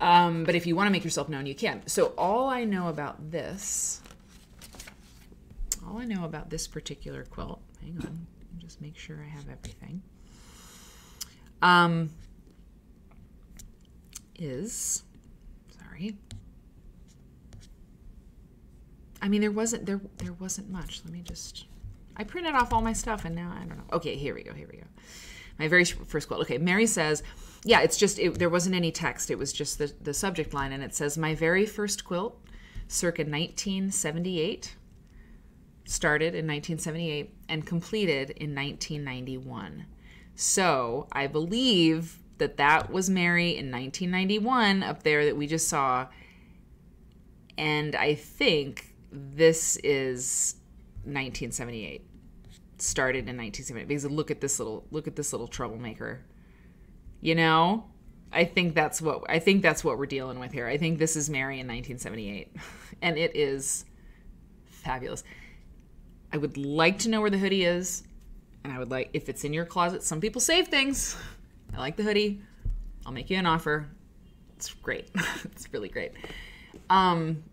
Um, but if you want to make yourself known, you can. So all I know about this, all I know about this particular quilt, hang on, Just make sure I have everything. Um, is sorry. I mean, there wasn't there there wasn't much. Let me just. I printed off all my stuff, and now I don't know. Okay, here we go. Here we go. My very first quote. Okay, Mary says, "Yeah, it's just it, there wasn't any text. It was just the the subject line, and it says my very first quilt, circa 1978." started in 1978 and completed in 1991. So I believe that that was Mary in 1991 up there that we just saw. And I think this is 1978. Started in 1978 because look at this little look at this little troublemaker. You know, I think that's what I think that's what we're dealing with here. I think this is Mary in 1978, and it is fabulous. I would like to know where the hoodie is. And I would like, if it's in your closet, some people save things. I like the hoodie. I'll make you an offer. It's great. it's really great. Um,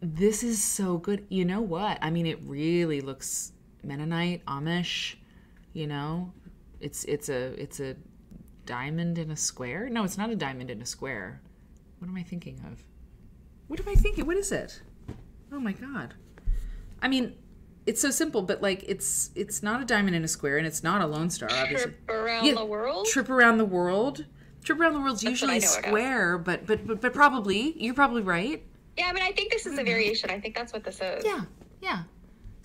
this is so good. You know what? I mean, it really looks Mennonite, Amish. You know, it's it's a it's a diamond in a square. No, it's not a diamond in a square. What am I thinking of? What am I thinking? What is it? Oh my god. I mean, it's so simple, but like it's it's not a diamond in a square, and it's not a Lone Star. Obviously, Trip around Yeah, the world. Trip around the world. Trip around the world's That's usually know it as. square, but, but but but probably you're probably right. Yeah, I mean, I think this is a variation. I think that's what this is. Yeah, yeah.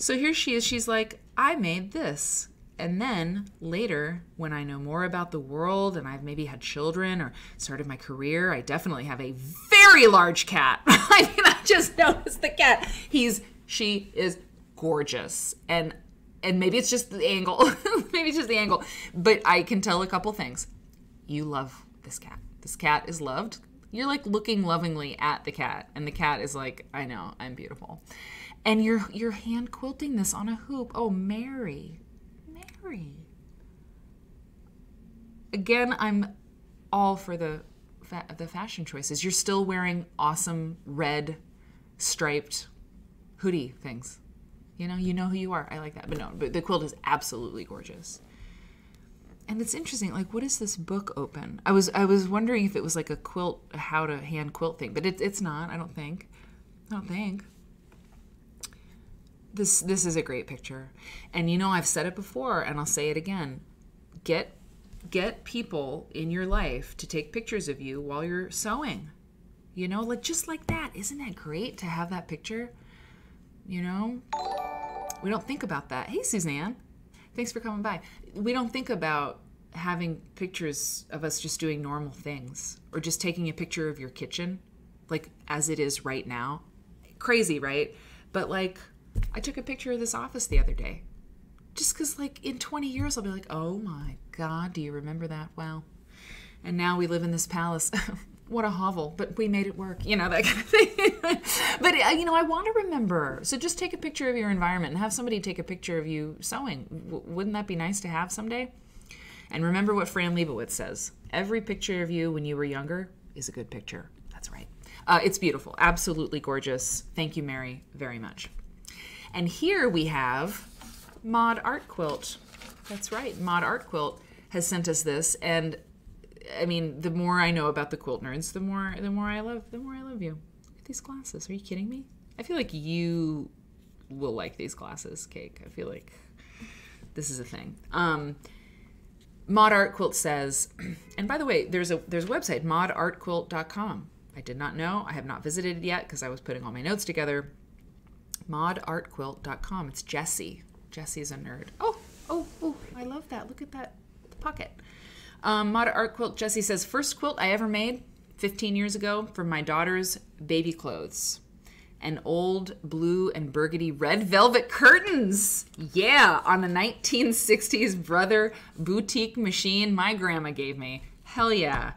So here she is. She's like, I made this. And then later, when I know more about the world and I've maybe had children or started my career, I definitely have a very large cat. I mean, I just noticed the cat. He's, she is gorgeous. And and maybe it's just the angle. maybe it's just the angle. But I can tell a couple things. You love this cat. This cat is loved. You're like looking lovingly at the cat, and the cat is like, I know, I'm beautiful. And you're you're hand quilting this on a hoop. Oh, Mary. Mary. Again, I'm all for the fa- the fashion choices. You're still wearing awesome red striped hoodie things. You know, you know who you are. I like that. But no, but the quilt is absolutely gorgeous. And it's interesting. Like, what is this book open? I was I was wondering if it was like a quilt, how to hand quilt thing, but it, it's not. I don't think. I don't think. This this is a great picture, and you know I've said it before, and I'll say it again. Get get people in your life to take pictures of you while you're sewing. You know, like just like that. Isn't that great to have that picture? You know, we don't think about that. Hey, Suzanne, thanks for coming by. We don't think about having pictures of us just doing normal things or just taking a picture of your kitchen, like as it is right now. Crazy, right? But like, I took a picture of this office the other day. Just because, like, in 20 years, I'll be like, oh my God, do you remember that? Wow. And now we live in this palace. what a hovel, but we made it work, you know, that kind of thing. but, uh, you know, I want to remember. So just take a picture of your environment and have somebody take a picture of you sewing. W- wouldn't that be nice to have someday? And remember what Fran Lebowitz says every picture of you when you were younger is a good picture. That's right. Uh, it's beautiful, absolutely gorgeous. Thank you, Mary, very much. And here we have Mod Art Quilt. That's right. Mod Art Quilt has sent us this, and I mean, the more I know about the quilt nerds, the more the more I love the more I love you. Look at these glasses. Are you kidding me? I feel like you will like these glasses, Cake. I feel like this is a thing. Um, Mod Art Quilt says, and by the way, there's a there's a website modartquilt.com. I did not know. I have not visited it yet because I was putting all my notes together. Modartquilt.com. It's Jessie. Jessie's a nerd. Oh, oh, oh! I love that. Look at that pocket. Um, Mod Art Quilt. Jessie says, first quilt I ever made 15 years ago for my daughter's baby clothes. And old blue and burgundy red velvet curtains. Yeah, on a 1960s Brother boutique machine my grandma gave me. Hell yeah.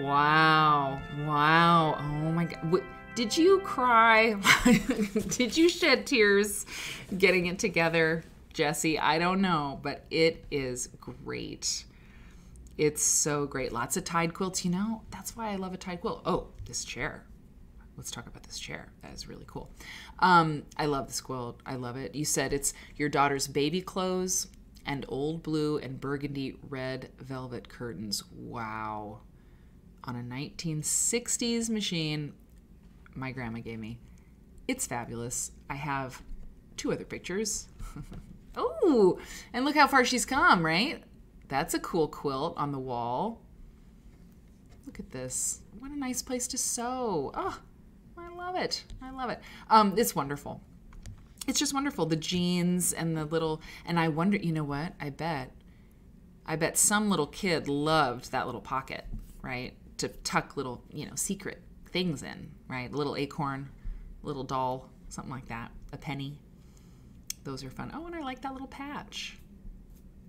Wow. Wow. Oh my God. Did you cry? Did you shed tears getting it together, Jesse? I don't know, but it is great. It's so great. Lots of tied quilts. You know, that's why I love a tied quilt. Oh, this chair let's talk about this chair. That is really cool. Um, I love this quilt. I love it. You said it's your daughter's baby clothes and old blue and burgundy red velvet curtains. Wow. On a 1960s machine my grandma gave me. It's fabulous. I have two other pictures. oh, and look how far she's come, right? That's a cool quilt on the wall. Look at this. What a nice place to sew. Oh, I love it. I love it. Um, it's wonderful. It's just wonderful. The jeans and the little, and I wonder, you know what? I bet, I bet some little kid loved that little pocket, right? To tuck little, you know, secret things in, right? Little acorn, little doll, something like that, a penny. Those are fun. Oh, and I like that little patch.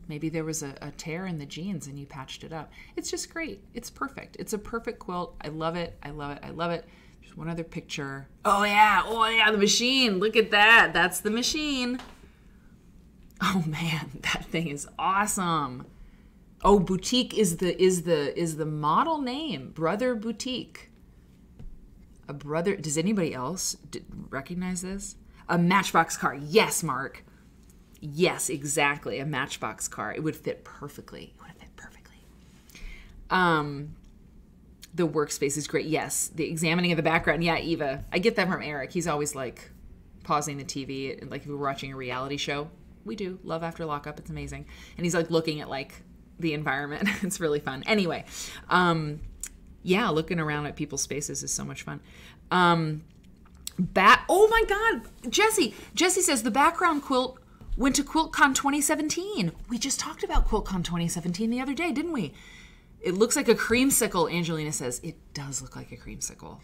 Maybe there was a, a, tear in the jeans and you patched it up. It's just great. It's perfect. It's a perfect quilt. I love it. I love it. I love it. There's one other picture. Oh, yeah. Oh, yeah. The machine. Look at that. That's the machine. Oh, man. That thing is awesome. Oh, boutique is the is the is the model name. Brother Boutique. A brother. Does anybody else recognize this? A Matchbox car. Yes, Mark. Yes, exactly. A Matchbox car. It would fit perfectly. It would fit perfectly. Um, the workspace is great. Yes, the examining of the background. Yeah, Eva. I get that from Eric. He's always like pausing the TV, like if we were watching a reality show. We do love after lockup. It's amazing, and he's like looking at like the environment. it's really fun. Anyway, um, yeah, looking around at people's spaces is so much fun. Um, bat. Oh my God, Jesse. Jesse says the background quilt went to QuiltCon 2017. We just talked about QuiltCon 2017 the other day, didn't we? It looks like a creamsicle. Angelina says it does look like a creamsicle.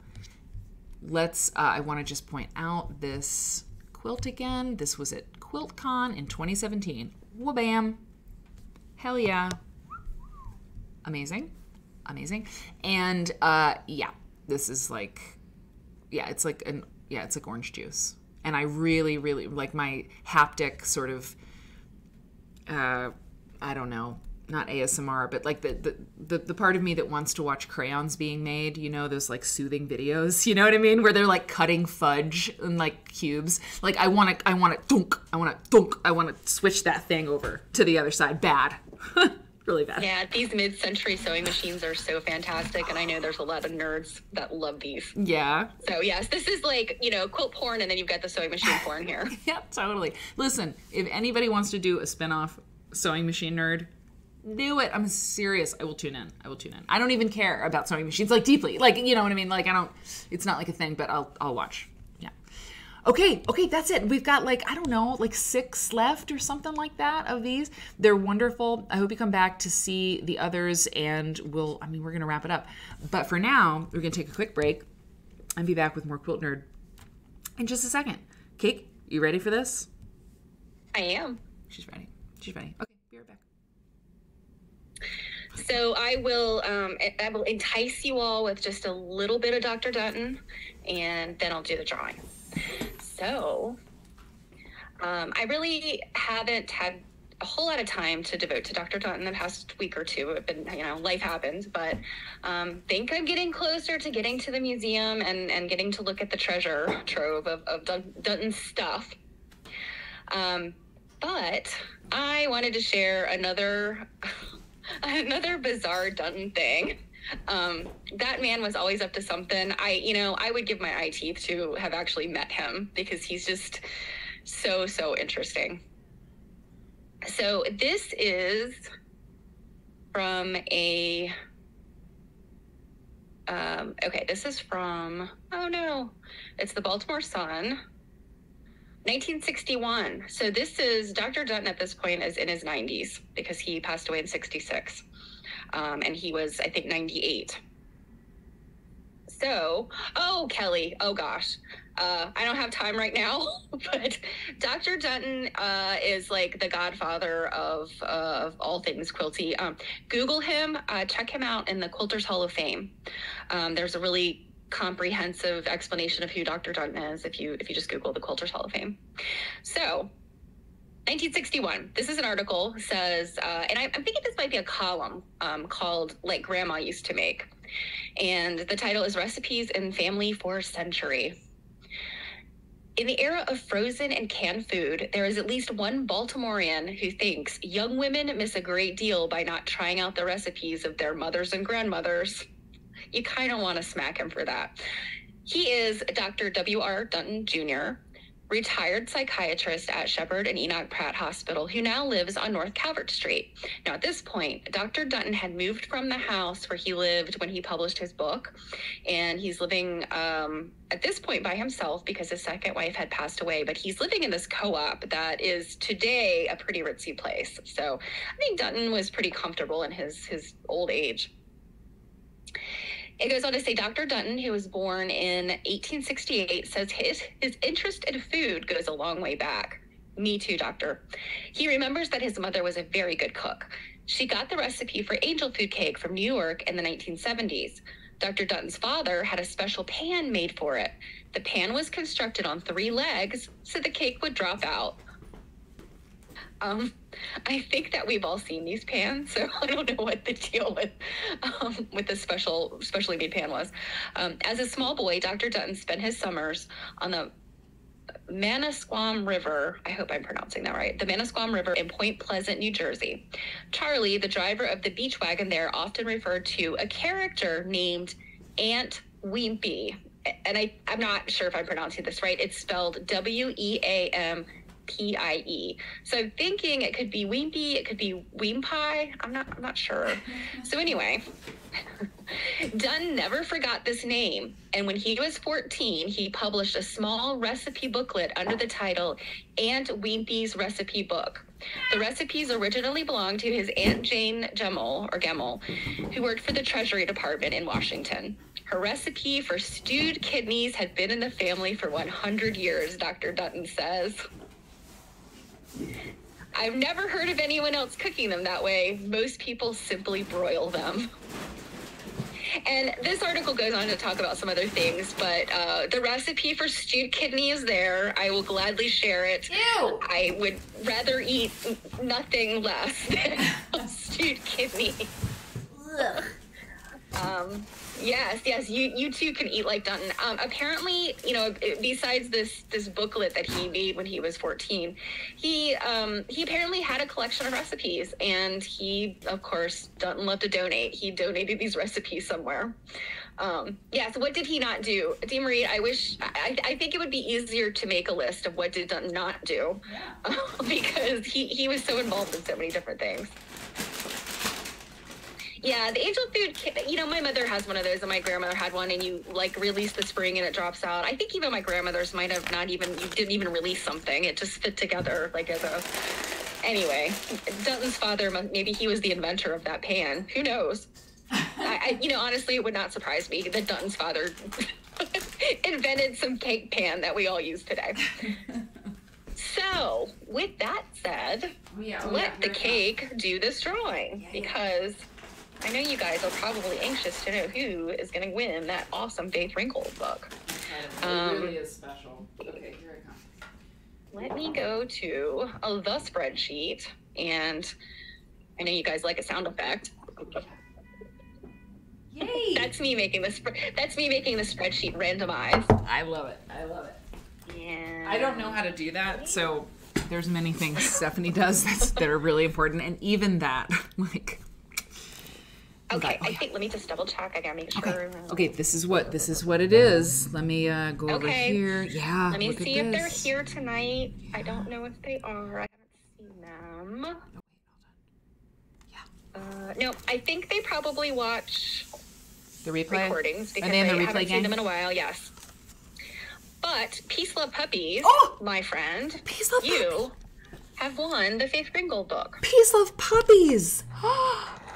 Let's. Uh, I want to just point out this quilt again. This was at QuiltCon in 2017. Wabam! Hell yeah! Amazing amazing. And uh, yeah, this is like, yeah, it's like an yeah, it's like orange juice. And I really, really like my haptic sort of, uh, I don't know, not ASMR, but like the, the, the the part of me that wants to watch crayons being made, you know, those like soothing videos, you know what I mean, where they're like cutting fudge in like cubes. Like I want to, I want to dunk, I want to dunk, I want to switch that thing over to the other side. Bad. really bad. Yeah, these mid-century sewing machines are so fantastic, and I know there's a lot of nerds that love these. Yeah. So yes, this is like you know quilt porn, and then you've got the sewing machine porn here. yep, totally. Listen, if anybody wants to do a spin-off sewing machine nerd, do it. I'm serious. I will tune in. I will tune in. I don't even care about sewing machines like deeply. Like you know what I mean. Like I don't. It's not like a thing, but I'll I'll watch. Okay, okay, that's it. We've got like, I don't know, like six left or something like that of these. They're wonderful. I hope you come back to see the others and we'll, I mean, we're going to wrap it up. But for now, we're going to take a quick break and be back with more Quilt Nerd in just a second. Cake, you ready for this? I am. She's ready. She's ready. Okay, be right back. So I will um, I will entice you all with just a little bit of Dr. Dunton, and then I'll do the drawing. So, um, I really haven't had a whole lot of time to devote to Dr. Dunton the past week or two. It's been, you know, life happens, but um, think I'm getting closer to getting to the museum and, and getting to look at the treasure trove of, of Dun- Dunton's stuff. Um, but I wanted to share another another bizarre Dunton thing um, that man was always up to something. I, you know, I would give my eye teeth to have actually met him because he's just so, so interesting. So this is from a, um, okay, this is from, oh no, it's the Baltimore Sun. 1961. So this is Dr. Dunton at this point is in his 90s because he passed away in 66 um, and he was, I think, 98. So, oh, Kelly, oh gosh. Uh, I don't have time right now, but Dr. Dunton uh, is like the godfather of, uh, of all things quilty. Um, Google him, uh, check him out in the Quilters Hall of Fame. Um, there's a really comprehensive explanation of who Dr. Dunton is if you if you just Google the Quilters Hall of Fame. So 1961. This is an article says, uh, and I, am thinking this might be a column um, called "Like Grandma Used to Make." And the title is Recipes in Family for a Century. In the era of frozen and canned food, there is at least one Baltimorean who thinks young women miss a great deal by not trying out the recipes of their mothers and grandmothers. You kind of want to smack him for that. He is Dr. W.R. Dunton Jr., retired psychiatrist at Sheppard and Enoch Pratt Hospital, who now lives on North Calvert Street. Now, at this point, Dr. Dunton had moved from the house where he lived when he published his book, and he's living um, at this point by himself because his second wife had passed away. But he's living in this co op that is today a pretty ritzy place. So I think Dunton was pretty comfortable in his, his old age. It goes on to say Dr. Dunton, who was born in 1868, says his, his interest in food goes a long way back. Me too, doctor. He remembers that his mother was a very good cook. She got the recipe for angel food cake from New York in the 1970s. Dr. Dunton's father had a special pan made for it. The pan was constructed on three legs so the cake would drop out. Um, I think that we've all seen these pans, so I don't know what the deal with um, with this special specially made pan was. Um, as a small boy, Dr. Dunton spent his summers on the Manasquan River. I hope I'm pronouncing that right. The Manasquan River in Point Pleasant, New Jersey. Charlie, the driver of the beach wagon there, often referred to a character named Aunt Wimpy. And I, I'm not sure if I'm pronouncing this right. It's spelled W E A M P I E. So thinking it could be Wimpy, it could be Weempie. I'm not I'm not sure. So anyway, Dunn never forgot this name, and when he was 14, he published a small recipe booklet under the title Aunt Wimpy's Recipe Book. The recipes originally belonged to his Aunt Jane Gemmell, or Gemmell, who worked for the Treasury Department in Washington. Her recipe for stewed kidneys had been in the family for 100 years, Dr. Dunton says. I've never heard of anyone else cooking them that way. Most people simply broil them. And this article goes on to talk about some other things, but uh, the recipe for stewed kidney is there. I will gladly share it. Ew. I would rather eat nothing less than stewed kidney. Um, yes, yes, you you too can eat like Dunton. Um, apparently, you know, besides this this booklet that he made when he was fourteen, he um, he apparently had a collection of recipes, and he, of course, Dunton loved to donate. He donated these recipes somewhere. Um, yeah, so what did he not do? Dee Marie, I wish, I, I think it would be easier to make a list of what did Dunton not do Yeah. because he, he was so involved in so many different things. Yeah, the angel food you know, my mother has one of those and my grandmother had one and you like release the spring and it drops out. I think even my grandmother's might have not even, you didn't even release something. It just fit together like as a, anyway, Dunton's father, maybe he was the inventor of that pan. Who knows? I, I, you know, honestly, it would not surprise me that Dunton's father invented some cake pan that we all use today. So, with that said, Oh, yeah. Oh, let the cake do this drawing Yeah, yeah. because I know you guys are probably anxious to know who is going to win that awesome Faith Ringgold book. It Um, really is special. Okay, here I come. Let me go to uh, the spreadsheet, and I know you guys like a sound effect. Yay! That's me making the sp- that's me making the spreadsheet randomized. I love it. I love it. Yeah. I don't know how to do that, so there's many things Stephanie does that's, that are really important, and even that, like. Okay, Oh, I think let me just double check. I gotta make sure. Okay. Okay. This is what this is what it is. Let me uh, go over Okay. here. Yeah. Let me see if they're here tonight. I don't know if they are. I haven't seen them. Uh, no, I think they probably watch The replay. recordings because they the I haven't seen them in a while. Yes. But Peace Love Puppies, Oh! my friend, Peace love you have won the Faith Ringgold book. Peace love puppies.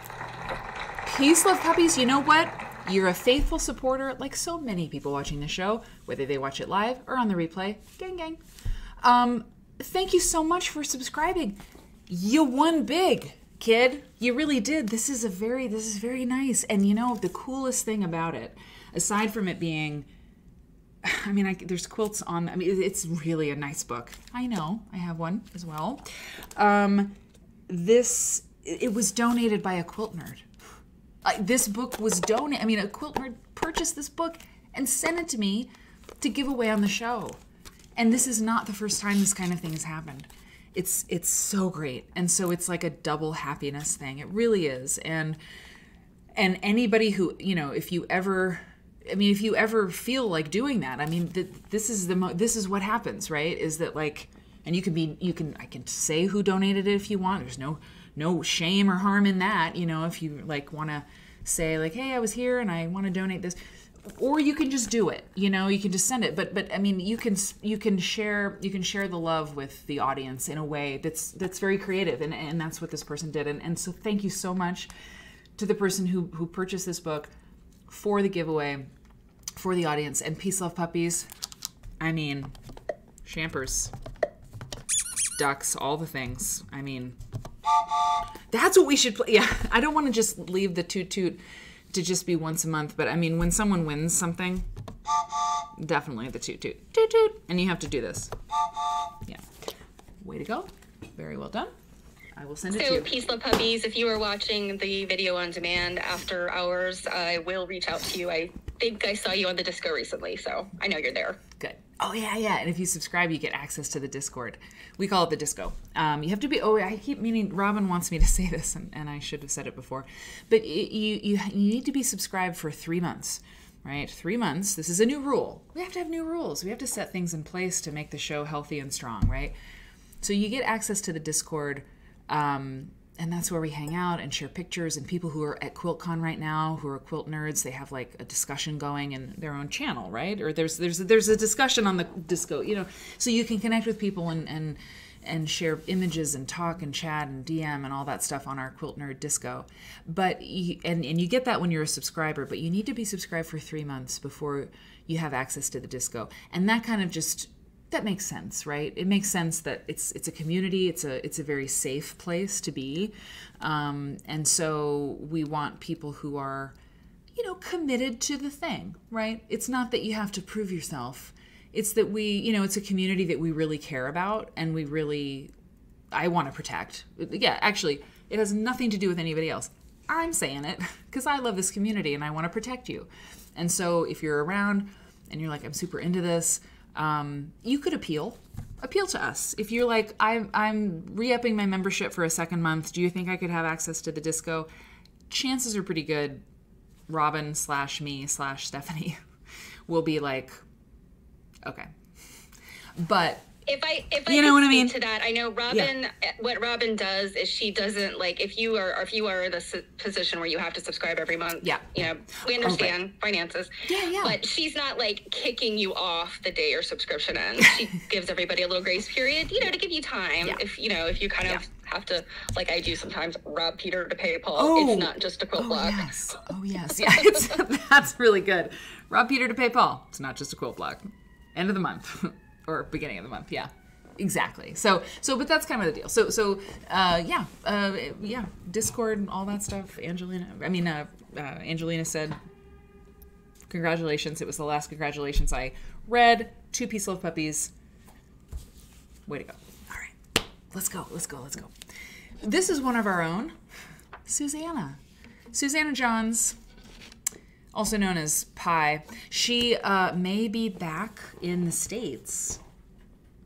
Peace love puppies. You know what? You're a faithful supporter, like so many people watching the show, whether they watch it live or on the replay. Gang, gang. Um, thank you so much for subscribing. You won big, kid. You really did. This is a very, this is very nice. And you know, the coolest thing about it, aside from it being I mean, I, there's quilts on. I mean, it's really a nice book. I know. I have one as well. Um, this it was donated by a quilt nerd. Uh, this book was donated. I mean, a quilt nerd purchased this book and sent it to me to give away on the show. And this is not the first time this kind of thing has happened. It's it's so great. And so it's like a double happiness thing. It really is. And and anybody who, you know, if you ever I mean, if you ever feel like doing that, I mean, th- this is the mo- this is what happens, right? Is that like, and you can be, you can, I can say who donated it if you want. There's no, no shame or harm in that, you know. If you like want to say like, hey, I was here and I want to donate this, or you can just do it, you know. You can just send it, but but I mean, you can you can share you can share the love with the audience in a way that's that's very creative, and and that's what this person did, and and so thank you so much to the person who who purchased this book for the giveaway for the audience and peace love puppies i mean champers ducks all the things i mean that's what we should play yeah i don't want to just leave the toot toot to just be once a month but i mean when someone wins something definitely the toot toot toot toot and you have to do this yeah way to go very well done I will send it to So, you. Peace Love Puppies, if you are watching the video on demand after hours, I will reach out to you. I think I saw you on the disco recently, so I know you're there. Good. Oh yeah, yeah. And if you subscribe, you get access to the Discord. We call it the Disco. Um, you have to be. Oh, I keep meaning. Robin wants me to say this, and, and I should have said it before. But y- you you you need to be subscribed for three months. Right, three months. This is a new rule. We have to have new rules. We have to set things in place to make the show healthy and strong. Right. So you get access to the Discord. Um, and that's where we hang out and share pictures and people who are at QuiltCon right now who are quilt nerds they have like a discussion going in their own channel right or there's there's there's a discussion on the disco you know so you can connect with people and and and share images and talk and chat and DM and all that stuff on our Quilt Nerd Disco. But you, and and you get that when you're a subscriber, but you need to be subscribed for 3 months before you have access to the disco. And that kind of just that makes sense, right? It makes sense that it's it's a community. It's a it's a very safe place to be, um, and so we want people who are, you know, committed to the thing, right? It's not that you have to prove yourself. It's that we, you know, it's a community that we really care about and we really, I want to protect. Yeah, actually, it has nothing to do with anybody else. I'm saying it because I love this community and I want to protect you. And so if you're around and you're like, I'm super into this um, you could appeal. Appeal to us. If you're like I'm, I'm re-upping my membership for a second month do you think i could have access to the disco? Chances are pretty good robin slash me slash stephanie will be like okay. But If I if I You know what I mean? to that, I know Robin. What Robin does is she doesn't like if you are if you are in the position where you have to subscribe every month. Yeah. you know we understand finances. Yeah, yeah. But she's not like kicking you off the day your subscription ends. She gives everybody a little grace period, you know, to give you time. Yeah. If you know if you kind of have to like I do sometimes rob Peter to pay Paul. Oh. It's not just a quilt oh block. yes oh yes yeah it's, that's really good rob peter to pay paul it's not just a quilt block end of the month or beginning of the month yeah. Exactly. So so but that's kind of the deal. So so uh yeah uh yeah discord and all that stuff angelina i mean uh, uh angelina said congratulations. It was the last congratulations i read. Two piece of puppies. Way to go. All right. Let's go let's go let's go. This is one of our own. Susanna. Susanna johns also known as Pi, she uh, may be back in the States,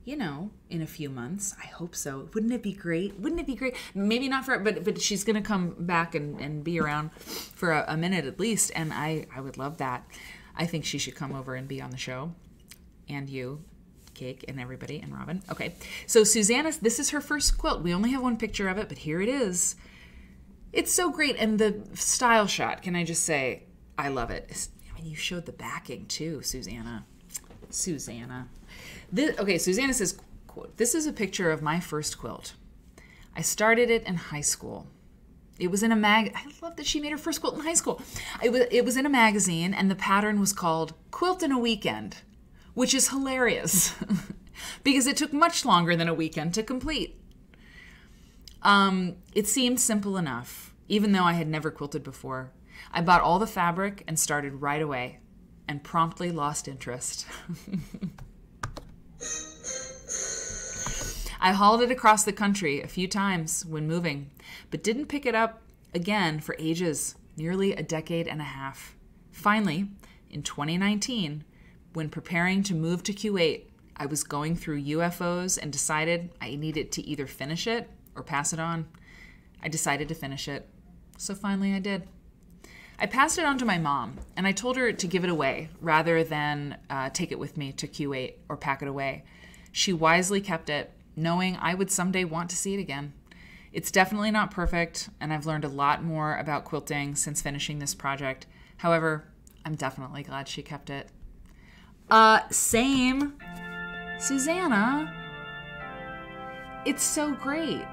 you know, in a few months. I hope so. Wouldn't it be great? Wouldn't it be great? Maybe not for, but but she's gonna come back and, and be around for a, a minute at least, and I I would love that. I think she should come over and be on the show, and you, Cake, and everybody, and Robin. Okay, so Susanna, this is her first quilt. We only have one picture of it, but here it is. It's so great, and the style shot. Can I just say, I love it. I mean, you showed the backing too, Susanna. Susanna. This, okay, Susanna says, quote, "This is a picture of my first quilt. I started it in high school. It was in a mag. I love that she made her first quilt in high school. It was it was in a magazine, and the pattern was called Quilt in a Weekend, which is hilarious because it took much longer than a weekend to complete. Um, it seemed simple enough, even though I had never quilted before. I bought all the fabric and started right away, and promptly lost interest. I hauled it across the country a few times when moving, but didn't pick it up again for ages. nearly a decade and a half. Finally, in 2019, when preparing to move to Kuwait, I was going through UFOs and decided I needed to either finish it or pass it on. I decided to finish it. So finally I did. I passed it on to my mom and I told her to give it away rather than uh, take it with me to Q8 or pack it away. She wisely kept it, knowing I would someday want to see it again. It's definitely not perfect, and I've learned a lot more about quilting since finishing this project. However, I'm definitely glad she kept it. Uh, same. Susanna. It's so great.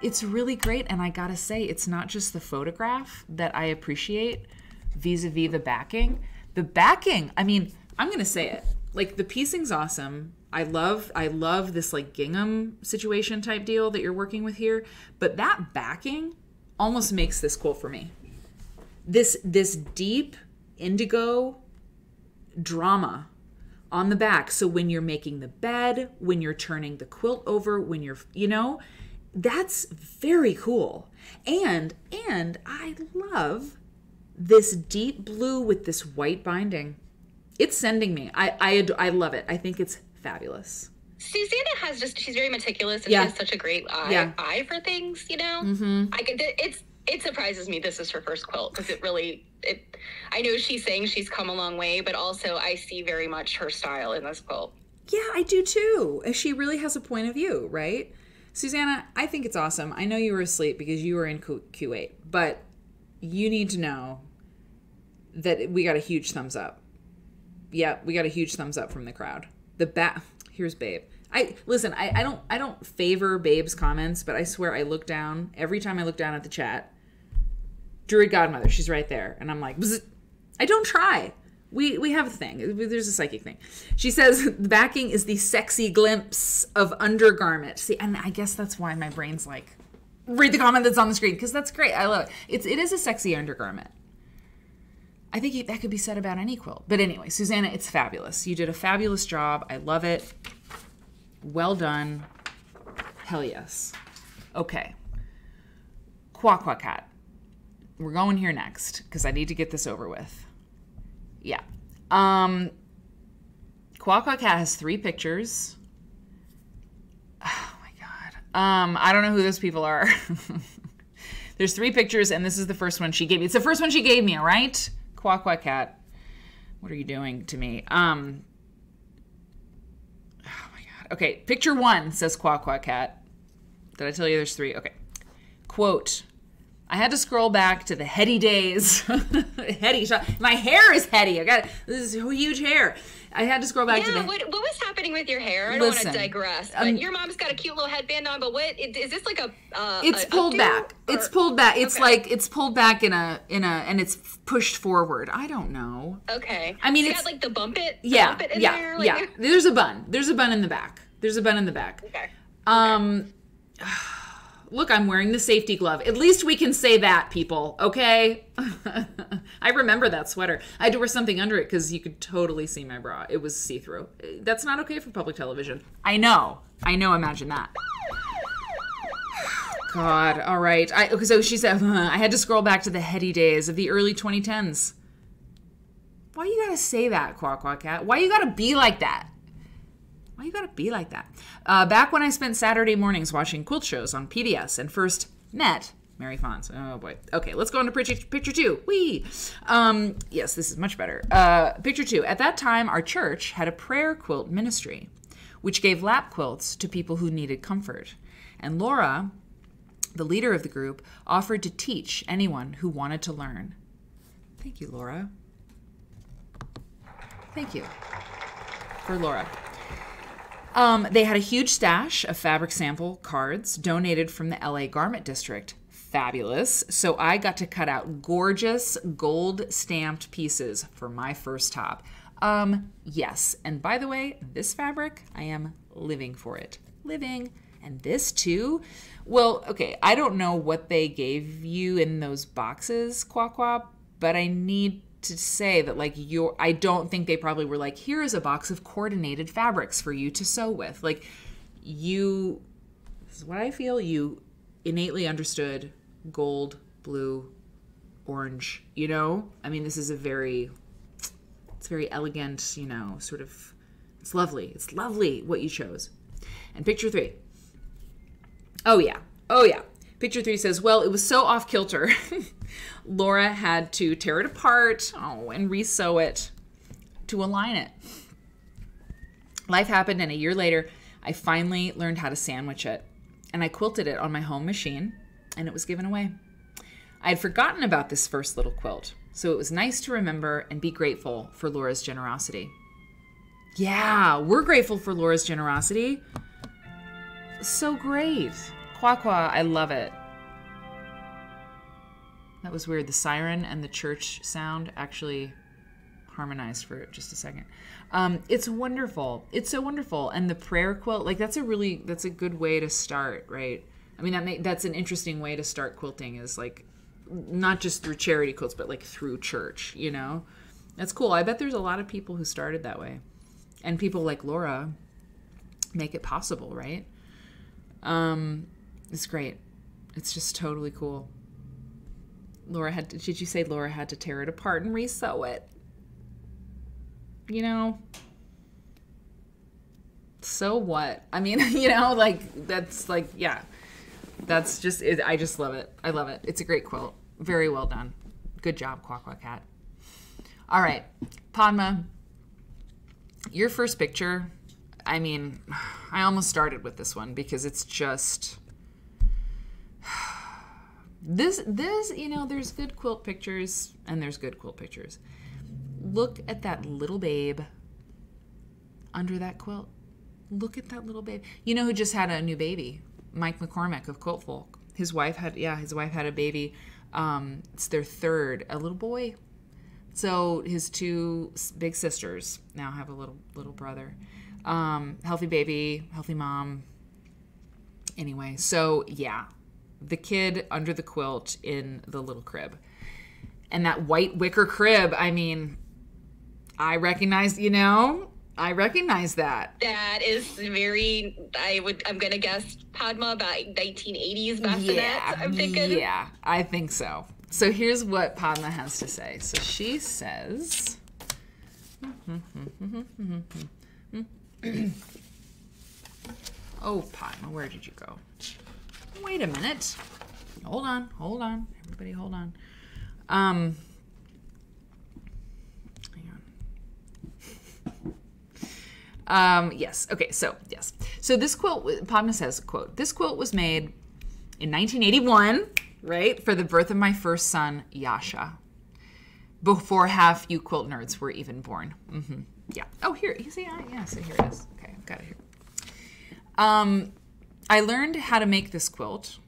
It's really great, and I gotta say, it's not just the photograph that I appreciate vis a vis the backing. The backing, I mean, I'm gonna say it. Like, the piecing's awesome. I love I love this like gingham situation type deal that you're working with here, but that backing almost makes this cool for me. This this deep indigo drama on the back. So when you're making the bed, when you're turning the quilt over, when you're you know, that's very cool. And and I love this deep blue with this white binding. It's sending me. I I I love it. I think it's fabulous. Susanna has just she's very meticulous and Yeah. she has such a great eye, Yeah. eye for things, you know? Mm-hmm. I could it's it surprises me this is her first quilt because it really it I know she's saying she's come a long way, but also I see very much her style in this quilt. Yeah, I do too. She really has a point of view, right? Susanna, I think it's awesome. I know you were asleep because you were in Ku- Kuwait, but you need to know that we got a huge thumbs up. Yeah, we got a huge thumbs up from the crowd. The bat here's Babe. I listen, I, I don't I don't favor Babe's comments, but I swear I look down every time I look down at the chat. Druid Godmother, she's right there. And I'm like, "Bzz." I don't try. We we have a thing. There's a psychic thing. She says the backing is the sexy glimpse of undergarment. See, and I guess that's why my brain's like, read the comment that's on the screen because that's great. I love it. It's it is a sexy undergarment. I think that could be said about any quilt. But anyway, Susanna, it's fabulous. You did a fabulous job. I love it. Well done. Hell yes. Okay. Quack Quack Cat. We're going here next because I need to get this over with. Yeah. Um Quack Quack Cat has three pictures. Oh my god. Um, I don't know who those people are. There's three pictures, and this is the first one she gave me. It's the first one she gave me, all right? Quack Quack Cat. What are you doing to me? Um Oh my god. Okay, picture one says Quack Quack Cat. Did I tell you there's three? Okay. Quote I had to scroll back to the heady days. heady shot. My hair is heady. I got this is huge hair. I had to scroll back to the what, what was happening with your hair? I don't want to digress, but um, your mom's got a cute little headband on. But what is is this like a? Uh, it's a pulled updo, back. It's pulled back. It's Okay. like it's pulled back in a in a and it's pushed forward. I don't know. Okay. I mean, So you it's- got like the bump it. the Yeah, bump it in yeah, there, like- yeah. There's a bun. There's a bun in the back. There's a bun in the back. Okay. Um, look, I'm wearing the safety glove. At least we can say that, people. Okay. I remember that sweater. I had to wear something under it because you could totally see my bra. It was see through. That's not okay for public television. I know. I know. Imagine that. God. All right. I so she said I had to scroll back to the heady days of the early 2010s. Why you gotta say that, Quack Quack Cat? Why you gotta be like that? Why you gotta be like that? Uh, back when I spent Saturday mornings watching quilt shows on PBS and first met Mary Fons. Oh boy. Okay, let's go on to picture, picture two. Wee. Um, yes, this is much better. Uh, picture two. At that time, our church had a prayer quilt ministry, which gave lap quilts to people who needed comfort. And Laura, the leader of the group, offered to teach anyone who wanted to learn. Thank you, Laura. Thank you for Laura. Um, they had a huge stash of fabric sample cards donated from the LA Garment District. Fabulous. So I got to cut out gorgeous gold stamped pieces for my first top. Um, yes. And by the way, this fabric, I am living for it. Living. And this too. Well, okay, I don't know what they gave you in those boxes, Quack, but I need to say that like your I don't think they probably were like here is a box of coordinated fabrics for you to sew with. Like you this is what I feel you innately understood gold, blue, orange, you know? I mean, this is a very it's very elegant, you know, sort of it's lovely. It's lovely what you chose. And picture 3. Oh yeah. Oh yeah. Picture 3 says, "Well, it was so off kilter. Laura had to tear it apart, oh, and resew it to align it. Life happened and a year later, I finally learned how to sandwich it, and I quilted it on my home machine, and it was given away. I had forgotten about this first little quilt, so it was nice to remember and be grateful for Laura's generosity. Yeah, we're grateful for Laura's generosity. So great. Qua qua, I love it. That was weird. The siren and the church sound actually harmonized for just a second. Um, it's wonderful. It's so wonderful. And the prayer quilt, like that's a really that's a good way to start, right? I mean, that may, that's an interesting way to start quilting is like not just through charity quilts, but like through church. You know, that's cool. I bet there's a lot of people who started that way, and people like Laura make it possible, right? Um, it's great. It's just totally cool. Laura had to, did you say Laura had to tear it apart and resew it? You know, so what? I mean, you know, like that's like yeah. That's just it, I just love it. I love it. It's a great quilt. Very well done. Good job, Quack Quack Cat. All right, Padma. Your first picture. I mean, I almost started with this one because it's just this this you know there's good quilt pictures and there's good quilt pictures. Look at that little babe under that quilt. Look at that little babe. You know who just had a new baby? Mike mccormick of quilt folk. His wife had yeah his wife had a baby. Um, it's their third a little boy. So his two big sisters now have a little little brother. Um, healthy baby healthy mom. Anyway so yeah the kid under the quilt in the little crib. And that white wicker crib, I mean, I recognize, you know, I recognize that. That is very. I would. I'm gonna guess Padma about 1980s bassinet. Yeah, I'm thinking. Yeah, I think so. So here's what Padma has to say. So she says. oh, Padma, where did you go? Wait a minute. Hold on, hold on. Everybody hold on. Um. Um, yes. Okay. So yes. So this quilt, Padma says, "quote This quilt was made in 1981, right, for the birth of my first son, Yasha, before half you quilt nerds were even born. Mm-hmm. Yeah. Oh, here. You see? Yeah. So here it is. Okay, I've got it here. Um, I learned how to make this quilt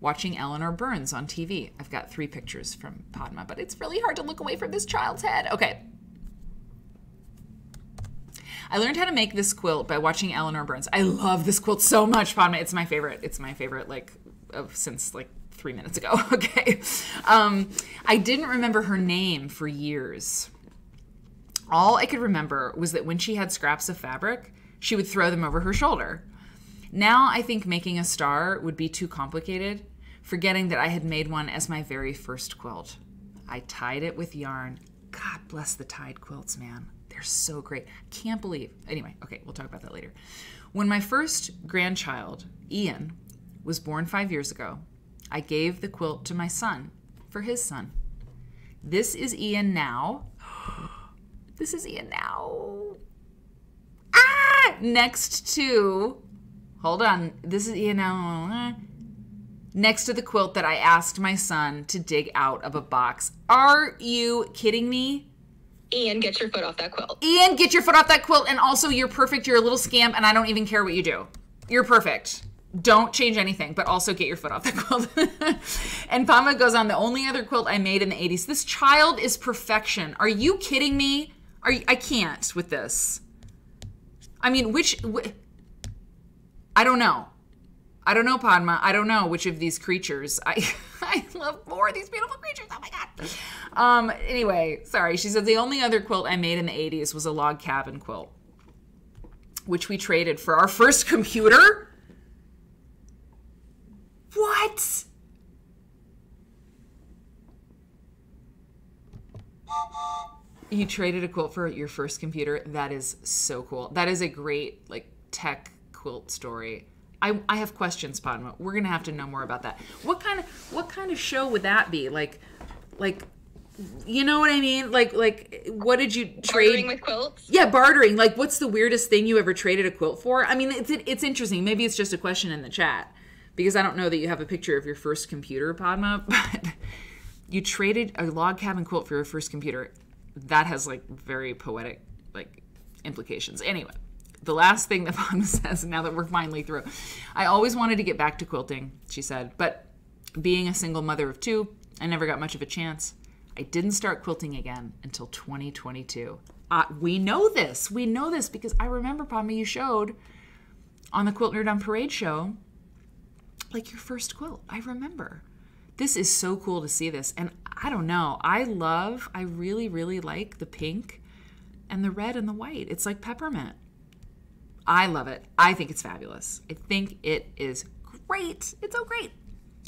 watching Eleanor Burns on TV. I've got three pictures from Padma, but it's really hard to look away from this child's head. Okay. I learned how to make this quilt by watching Eleanor Burns. I love this quilt so much, Padma. It's my favorite. It's my favorite, like, of since like three minutes ago. okay. Um, I didn't remember her name for years. All I could remember was that when she had scraps of fabric, she would throw them over her shoulder. Now I think making a star would be too complicated, forgetting that I had made one as my very first quilt. I tied it with yarn. God bless the tied quilts, man. They're so great. Can't believe. Anyway, okay, we'll talk about that later. When my first grandchild, Ian, was born five years ago, I gave the quilt to my son for his son. This is Ian now. this is Ian now. Ah! Next to Hold on. This is, you know, next to the quilt that I asked my son to dig out of a box. Are you kidding me? Ian, get your foot off that quilt. Ian, get your foot off that quilt. And also, you're perfect. You're a little scamp, and I don't even care what you do. You're perfect. Don't change anything, but also get your foot off the quilt. and Pama goes on, the only other quilt I made in the 80s. This child is perfection. Are you kidding me? Are you, I can't with this. I mean, which, which I don't know. I don't know, Padma. I don't know which of these creatures. I I love more of these beautiful creatures. Oh my god. Um. Anyway, sorry. She said the only other quilt I made in the '80s was a log cabin quilt, which we traded for our first computer. What? You traded a quilt for your first computer. That is so cool. That is a great like tech quilt story. I, I have questions, Padma. We're gonna have to know more about that. What kind of what kind of show would that be? Like, like, you know what I mean? Like, like, what did you trade? Bartering with quilts. Yeah, bartering. Like, what's the weirdest thing you ever traded a quilt for? I mean, it's it's interesting. Maybe it's just a question in the chat because I don't know that you have a picture of your first computer, Padma, but you traded a log cabin quilt for your first computer. That has like very poetic like implications. Anyway, the last thing that Padma says now that we're finally through, I always wanted to get back to quilting, she said, but being a single mother of two, I never got much of a chance. I didn't start quilting again until 2022. Uh, we know this. We know this because I remember, Padma, you showed on the Quilt Nerd on Parade show, like your first quilt. I remember. This is so cool to see this. And I don't know. I love, I really, really like the pink and the red and the white. It's like peppermint. I love it. I think it's fabulous. I think it is great. It's so great.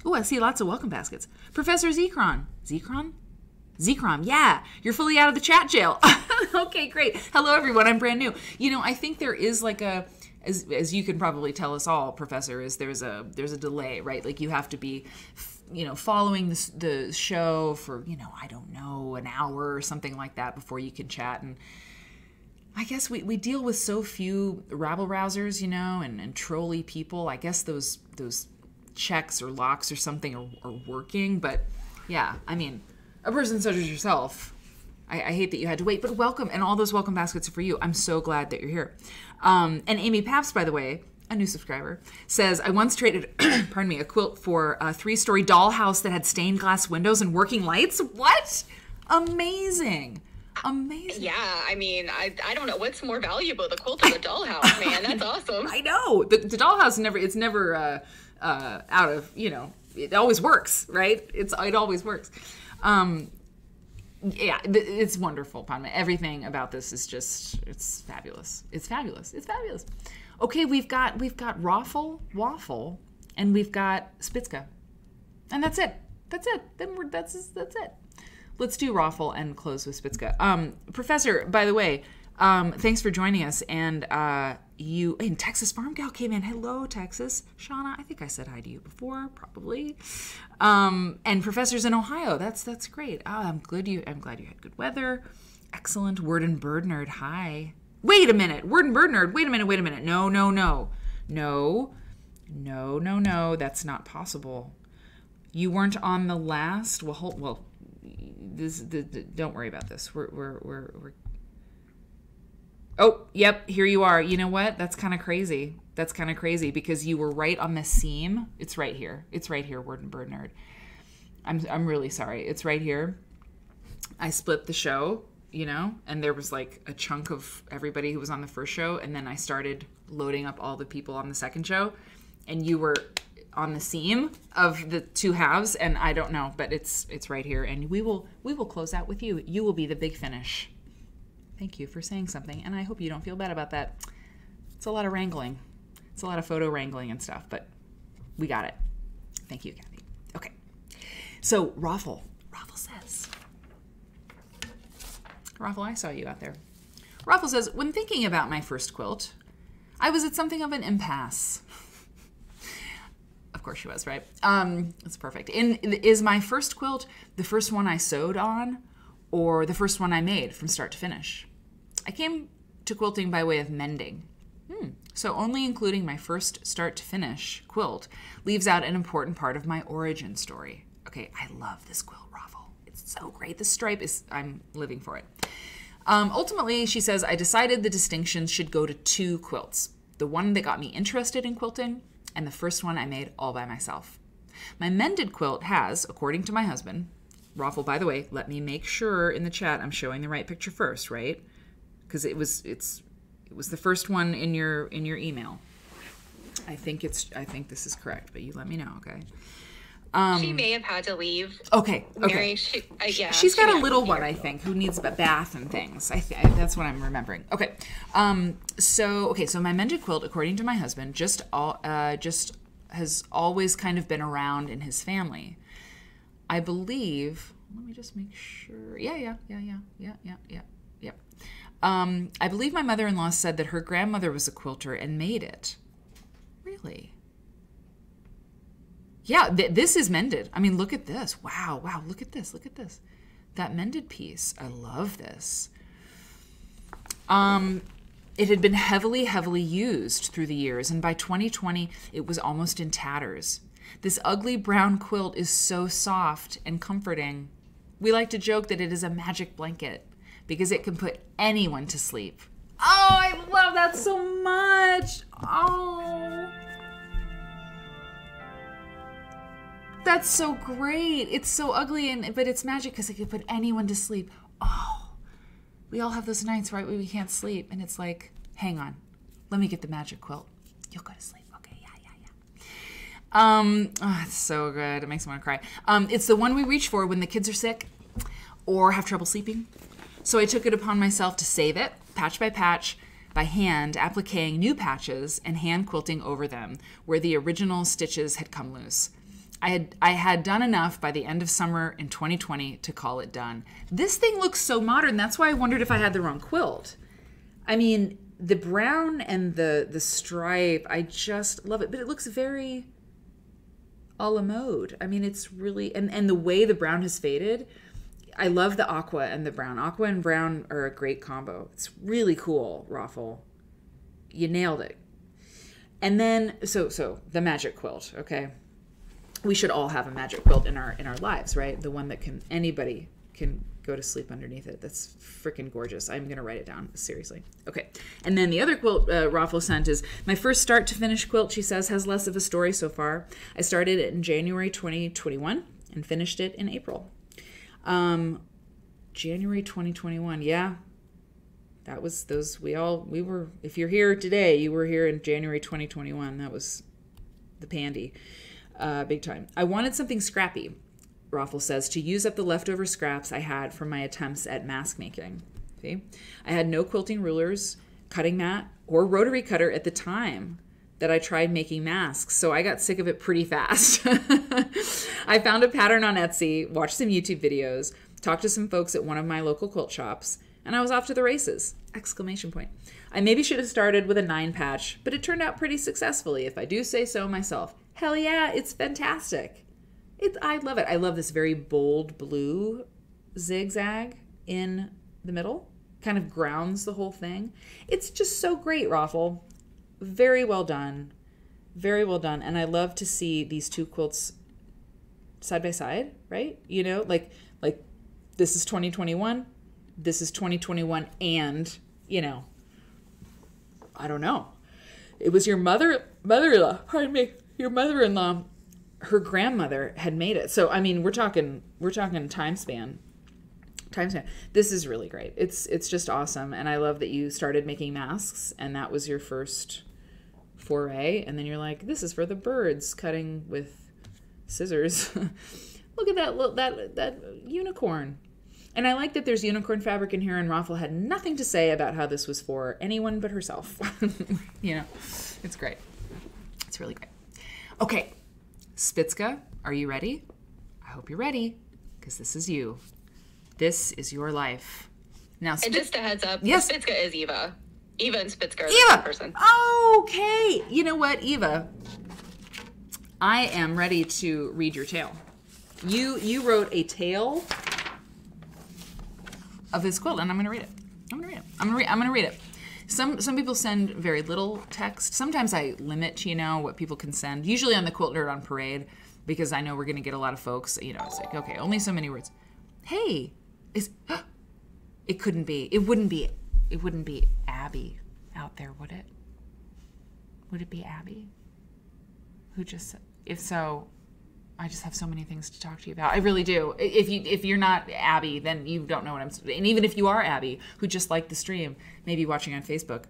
Oh, I see lots of welcome baskets. Professor Zekron. Zekron? Zekrom, yeah, you're fully out of the chat jail. okay, great. Hello, everyone. I'm brand new. You know, I think there is like a, as, as you can probably tell us all, Professor, is there's a there's a delay, right? Like you have to be, you know, following the, the show for you know I don't know an hour or something like that before you can chat and. I guess we, we deal with so few rabble rousers, you know, and, and trolly people. I guess those those checks or locks or something are, are working. But yeah, I mean, a person such as yourself, I, I, hate that you had to wait, but welcome. And all those welcome baskets are for you. I'm so glad that you're here. Um, and Amy Pabst, by the way, a new subscriber, says, I once traded, pardon me, a quilt for a three story dollhouse that had stained glass windows and working lights. What? Amazing. Amazing. Yeah, I mean, I, I don't know what's more valuable, the quilt or the dollhouse, man. That's awesome. I know. The, the dollhouse never, it's never uh, uh, out of, you know, it always works, right? It's It always works. Um, yeah, it's wonderful. Everything about this is just it's fabulous. It's fabulous. It's fabulous. Okay, we've got we've got Raffle, Waffle, and we've got Spitzka. And that's it. That's it. Then we're that's that's it. Let's do Raffle and close with Spitzka. Um, Professor, by the way, um, thanks for joining us. And uh, you in Texas Farm Gal came in. Hello, Texas. Shauna, I think I said hi to you before, probably. Um, and professors in Ohio. That's that's great. Oh, I'm glad you I'm glad you had good weather. Excellent. Word and bird nerd. Hi. Wait a minute. Word and bird nerd. Wait a minute. Wait a minute. No, no, no. No. No, no, no. That's not possible. You weren't on the last. Well, hold, well, this, the, the, don't worry about this. We're, we're, we're, we're Oh, yep, here you are. You know what? That's kind of crazy. That's kind of crazy because you were right on the seam. It's right here. It's right here, Word and Bird Nerd. I'm, I'm really sorry. It's right here. I split the show, you know, and there was like a chunk of everybody who was on the first show, and then I started loading up all the people on the second show, and you were on the seam of the two halves, and I don't know, but it's it's right here, and we will we will close out with you. You will be the big finish. Thank you for saying something, and I hope you don't feel bad about that. It's a lot of wrangling. It's a lot of photo wrangling and stuff, but we got it. Thank you, Kathy. Okay. So, Raffle. Raffle says. Raffle, I saw you out there. Raffle says, when thinking about my first quilt, I was at something of an impasse. Course she was, right? Um, that's perfect. In, is my first quilt the first one I sewed on, or the first one I made from start to finish. I came to quilting by way of mending. Hmm. So, only including my first start to finish quilt leaves out an important part of my origin story. Okay, I love this quilt raffle. It's so great. The stripe is, I'm living for it. Um, ultimately, she says, I decided the distinctions should go to two quilts the one that got me interested in quilting, and the first one I made all by myself. My mended quilt has, according to my husband, Raffle, by the way, let me make sure in the chat I'm showing the right picture first, right? Because it was it's it was the first one in your in your email. I think it's I think this is correct, but you let me know, okay? Um, she may have had to leave. Okay. Okay. Mary, she, uh, yeah, she's got a little one, I think, who needs a bath and things. I, th- that's what I'm remembering. Okay. Um. So okay. So my mended quilt, according to my husband, just all uh just has always kind of been around in his family. I believe, let me just make sure. Yeah, yeah, yeah, yeah, yeah, yeah, yeah, yeah. Um, I believe my mother-in-law said that her grandmother was a quilter and made it. Really? Yeah, th- this is mended. I mean, look at this. Wow, wow, look at this. Look at this. That mended piece. I love this. Um, it had been heavily, heavily used through the years, and by 2020, it was almost in tatters. This ugly brown quilt is so soft and comforting. We like to joke that it is a magic blanket because it can put anyone to sleep. Oh, I love that so much. Oh. That's so great. It's so ugly and but it's magic because it can put anyone to sleep. Oh. We all have those nights, right, where we can't sleep and it's like, hang on. Let me get the magic quilt. You'll go to sleep. Okay, yeah, yeah, yeah. Um, oh, it's so good. It makes me want to cry. Um, it's the one we reach for when the kids are sick or have trouble sleeping. So I took it upon myself to save it, patch by patch, by hand, appliquing new patches and hand quilting over them where the original stitches had come loose. I had I had done enough by the end of summer in 2020 to call it done. This thing looks so modern. That's why I wondered if I had the wrong quilt. I mean, the brown and the the stripe, I just love it. But it looks very a la mode. I mean, it's really and and the way the brown has faded. I love the aqua and the brown. Aqua and brown are a great combo. It's really cool, Raffle. You nailed it. And then so so the magic quilt, okay? We should all have a magic quilt in our in our lives, right? The one that can anybody can go to sleep underneath it. That's freaking gorgeous. I'm going to write it down, seriously. Okay. And then the other quilt uh, Raffle sent is my first start to finish quilt, she says, has less of a story so far. I started it in January 2021 and finished it in April. Um, January 2021. Yeah. That was those, we all, we were, if you're here today, you were here in January 2021. That was the pandy. Uh, big time. I wanted something scrappy, Raffle says, to use up the leftover scraps I had from my attempts at mask making. See? I had no quilting rulers, cutting mat, or rotary cutter at the time that I tried making masks, so I got sick of it pretty fast. I found a pattern on Etsy, watched some YouTube videos, talked to some folks at one of my local quilt shops, and I was off to the races. Exclamation point. I maybe should have started with a nine patch, but it turned out pretty successfully, if I do say so myself. Hell yeah, it's fantastic. It, I love it. I love this very bold blue zigzag in the middle. Kind of grounds the whole thing. It's just so great, Raffle. Very well done. Very well done. And I love to see these two quilts side by side, right? You know, like like this is 2021, this is 2021 and, you know, I don't know. It was your mother mother-in-law, pardon me, your mother-in-law her grandmother had made it. So I mean, we're talking we're talking time span. Time span. This is really great. It's it's just awesome, and I love that you started making masks, and that was your first foray, and then you're like, this is for the birds, cutting with scissors. Look at that that that unicorn. And I like that there's unicorn fabric in here, and Raffle had nothing to say about how this was for anyone but herself. you know, it's great. It's really great. Okay, Spitzka, are you ready? I hope you're ready, because this is you. This is your life. Now, And just a heads up, Yes. Spitzka is Eva. Eva and Spitzka are the Eva. same person. Okay. You know what, Eva? I am ready to read your tale. You you wrote a tale of this quilt, and I'm going to read it. I'm going to read it. I'm going to read. I'm going to read it. Some some people send very little text. Sometimes I limit, you know, what people can send. Usually on the Quilt Nerd on Parade, because I know we're going to get a lot of folks. You know, it's like okay, only so many words. Hey, is it couldn't be. It wouldn't be. It wouldn't be Abby out there, would it? Would it be Abby? Who just if so, I just have so many things to talk to you about. I really do. If you if you're not Abby, then you don't know what I'm. And even if you are Abby, who just liked the stream, maybe watching on Facebook,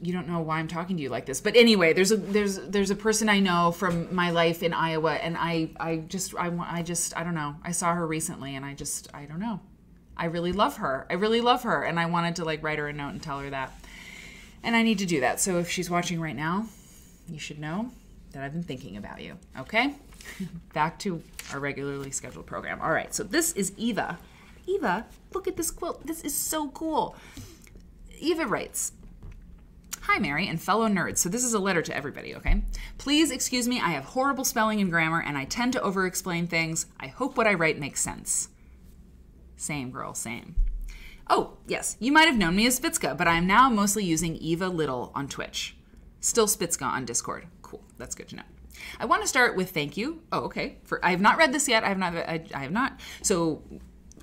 you don't know why I'm talking to you like this. But anyway, there's a there's there's a person I know from my life in Iowa, and I I just I I just I don't know. I saw her recently, and I just I don't know. I really love her. I really love her, and I wanted to like write her a note and tell her that. And I need to do that. So if she's watching right now, you should know that I've been thinking about you. Okay? back to our regularly scheduled program. All right, so this is Eva. Eva, look at this quilt. This is so cool. Eva writes, Hi, Mary and fellow nerds. So, this is a letter to everybody, okay? Please excuse me, I have horrible spelling and grammar and I tend to over explain things. I hope what I write makes sense. Same, girl, same. Oh, yes, you might have known me as Spitzka, but I am now mostly using Eva Little on Twitch. Still Spitzka on Discord. Cool, that's good to know. I want to start with thank you. Oh, okay. For I have not read this yet. I have not. I, I have not. So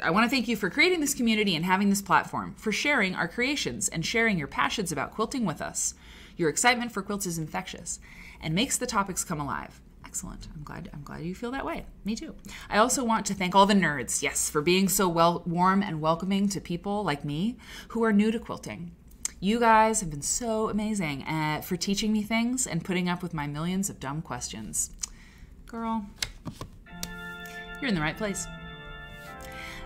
I want to thank you for creating this community and having this platform, for sharing our creations and sharing your passions about quilting with us. Your excitement for quilts is infectious and makes the topics come alive. Excellent. I'm glad I'm glad you feel that way. Me too. I also want to thank all the nerds, yes, for being so well warm and welcoming to people like me who are new to quilting. You guys have been so amazing uh, for teaching me things and putting up with my millions of dumb questions. Girl, you're in the right place.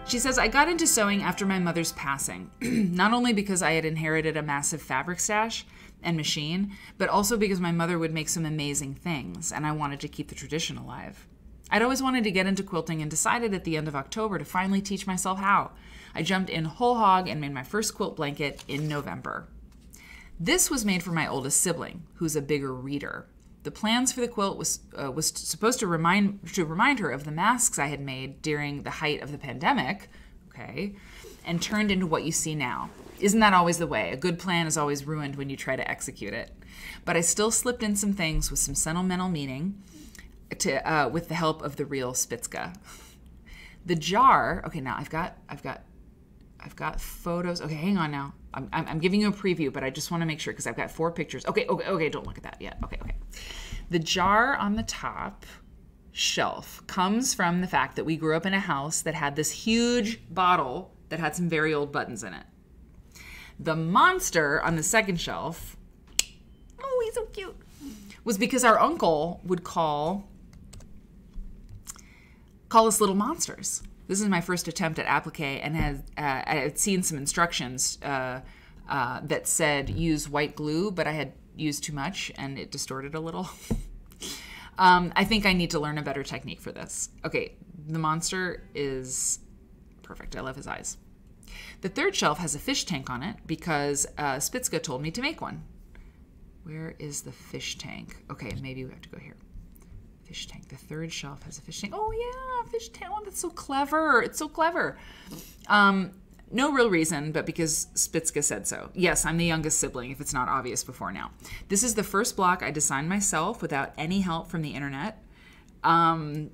She says, I got into sewing after my mother's passing, not only because I had inherited a massive fabric stash and machine, but also because my mother would make some amazing things, and I wanted to keep the tradition alive. I'd always wanted to get into quilting and decided at the end of October to finally teach myself how. I jumped in whole hog and made my first quilt blanket in November. This was made for my oldest sibling, who's a bigger reader. The plans for the quilt was uh, was supposed to remind to remind her of the masks I had made during the height of the pandemic, okay, and turned into what you see now. Isn't that always the way? A good plan is always ruined when you try to execute it. But I still slipped in some things with some sentimental meaning, to uh, with the help of the real Spitzka. The jar. Okay, now I've got I've got I've got photos. Okay, hang on now. I'm, I'm, giving you a preview, but I just want to make sure because I've got four pictures. Okay, okay, okay. Don't look at that yet. Okay, okay. The jar on the top shelf comes from the fact that we grew up in a house that had this huge bottle that had some very old buttons in it. The monster on the second shelf, oh, he's so cute, was because our uncle would call call us little monsters. This is my first attempt at applique, and uh, I had seen some instructions uh, uh, that said use white glue, but I had used too much and it distorted a little. um, I think I need to learn a better technique for this. Okay, the monster is perfect. I love his eyes. The third shelf has a fish tank on it because uh, Spitzka told me to make one. Where is the fish tank? Okay, maybe we have to go here. Fish tank. The third shelf has a fish tank. Oh yeah, fish tank. Oh, that's so clever. It's so clever. Um, no real reason, but because Spitzka said so. Yes, I'm the youngest sibling, if it's not obvious before now. This is the first block I designed myself without any help from the internet. Um,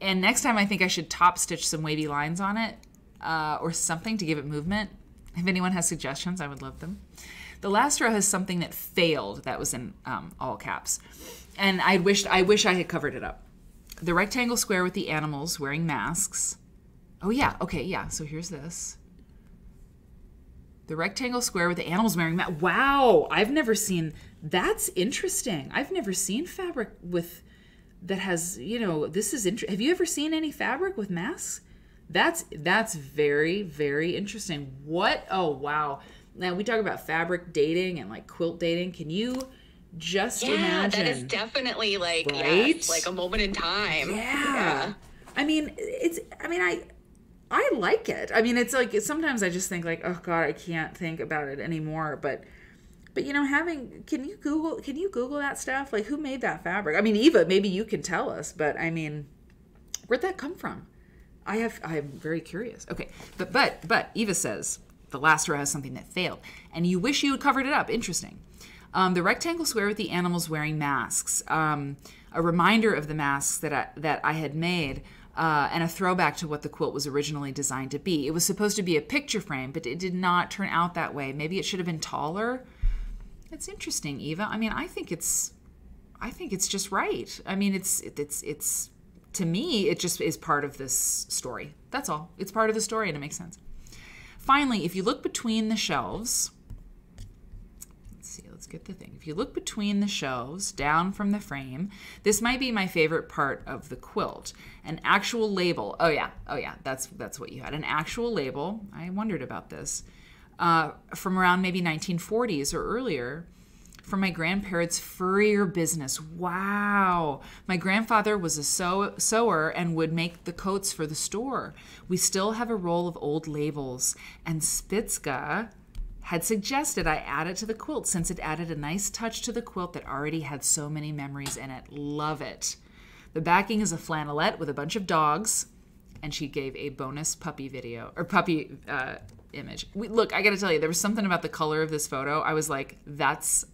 and next time, I think I should top stitch some wavy lines on it uh, or something to give it movement. If anyone has suggestions, I would love them. The last row has something that failed. That was in um, all caps, and I wished I wish I had covered it up. The rectangle square with the animals wearing masks. Oh yeah, okay, yeah. So here's this. The rectangle square with the animals wearing masks. Wow, I've never seen. That's interesting. I've never seen fabric with that has you know this is interesting. Have you ever seen any fabric with masks? That's that's very very interesting. What? Oh wow. Now we talk about fabric dating and like quilt dating. Can you just yeah, imagine? that is definitely like Right? yes, like a moment in time. Yeah. I mean, it's. I mean, I. I like it. I mean, it's like sometimes I just think like, oh god, I can't think about it anymore. But, but you know, having can you Google can you Google that stuff? Like, who made that fabric? I mean, Eva, maybe you can tell us. But I mean, where'd that come from? I have. I am very curious. Okay, but but but Eva says the last row has something that failed, and you wish you had covered it up. Interesting. Um, the rectangle square with the animals wearing masks. Um, a reminder of the masks that I, that I had made. Uh, and a throwback to what the quilt was originally designed to be. It was supposed to be a picture frame, but it did not turn out that way. Maybe it should have been taller. It's interesting, Eva. I mean, I think it's, I think it's just right. I mean, it's it's it's to me, it just is part of this story. That's all. It's part of the story, and it makes sense. Finally, if you look between the shelves, let's get the thing. If you look between the shelves, down from the frame, this might be my favorite part of the quilt. An actual label. Oh yeah, oh yeah, that's that's what you had. An actual label. I wondered about this. Uh, from around maybe 1940s or earlier, from my grandparents' furrier business. Wow. My grandfather was a sew- sewer and would make the coats for the store. We still have a roll of old labels, and Spitzka had suggested I add it to the quilt since it added a nice touch to the quilt that already had so many memories in it. Love it. The backing is a flannelette with a bunch of dogs, and she gave a bonus puppy video or puppy uh, image. We, look, I got to tell you, there was something about the color of this photo. I was like, that's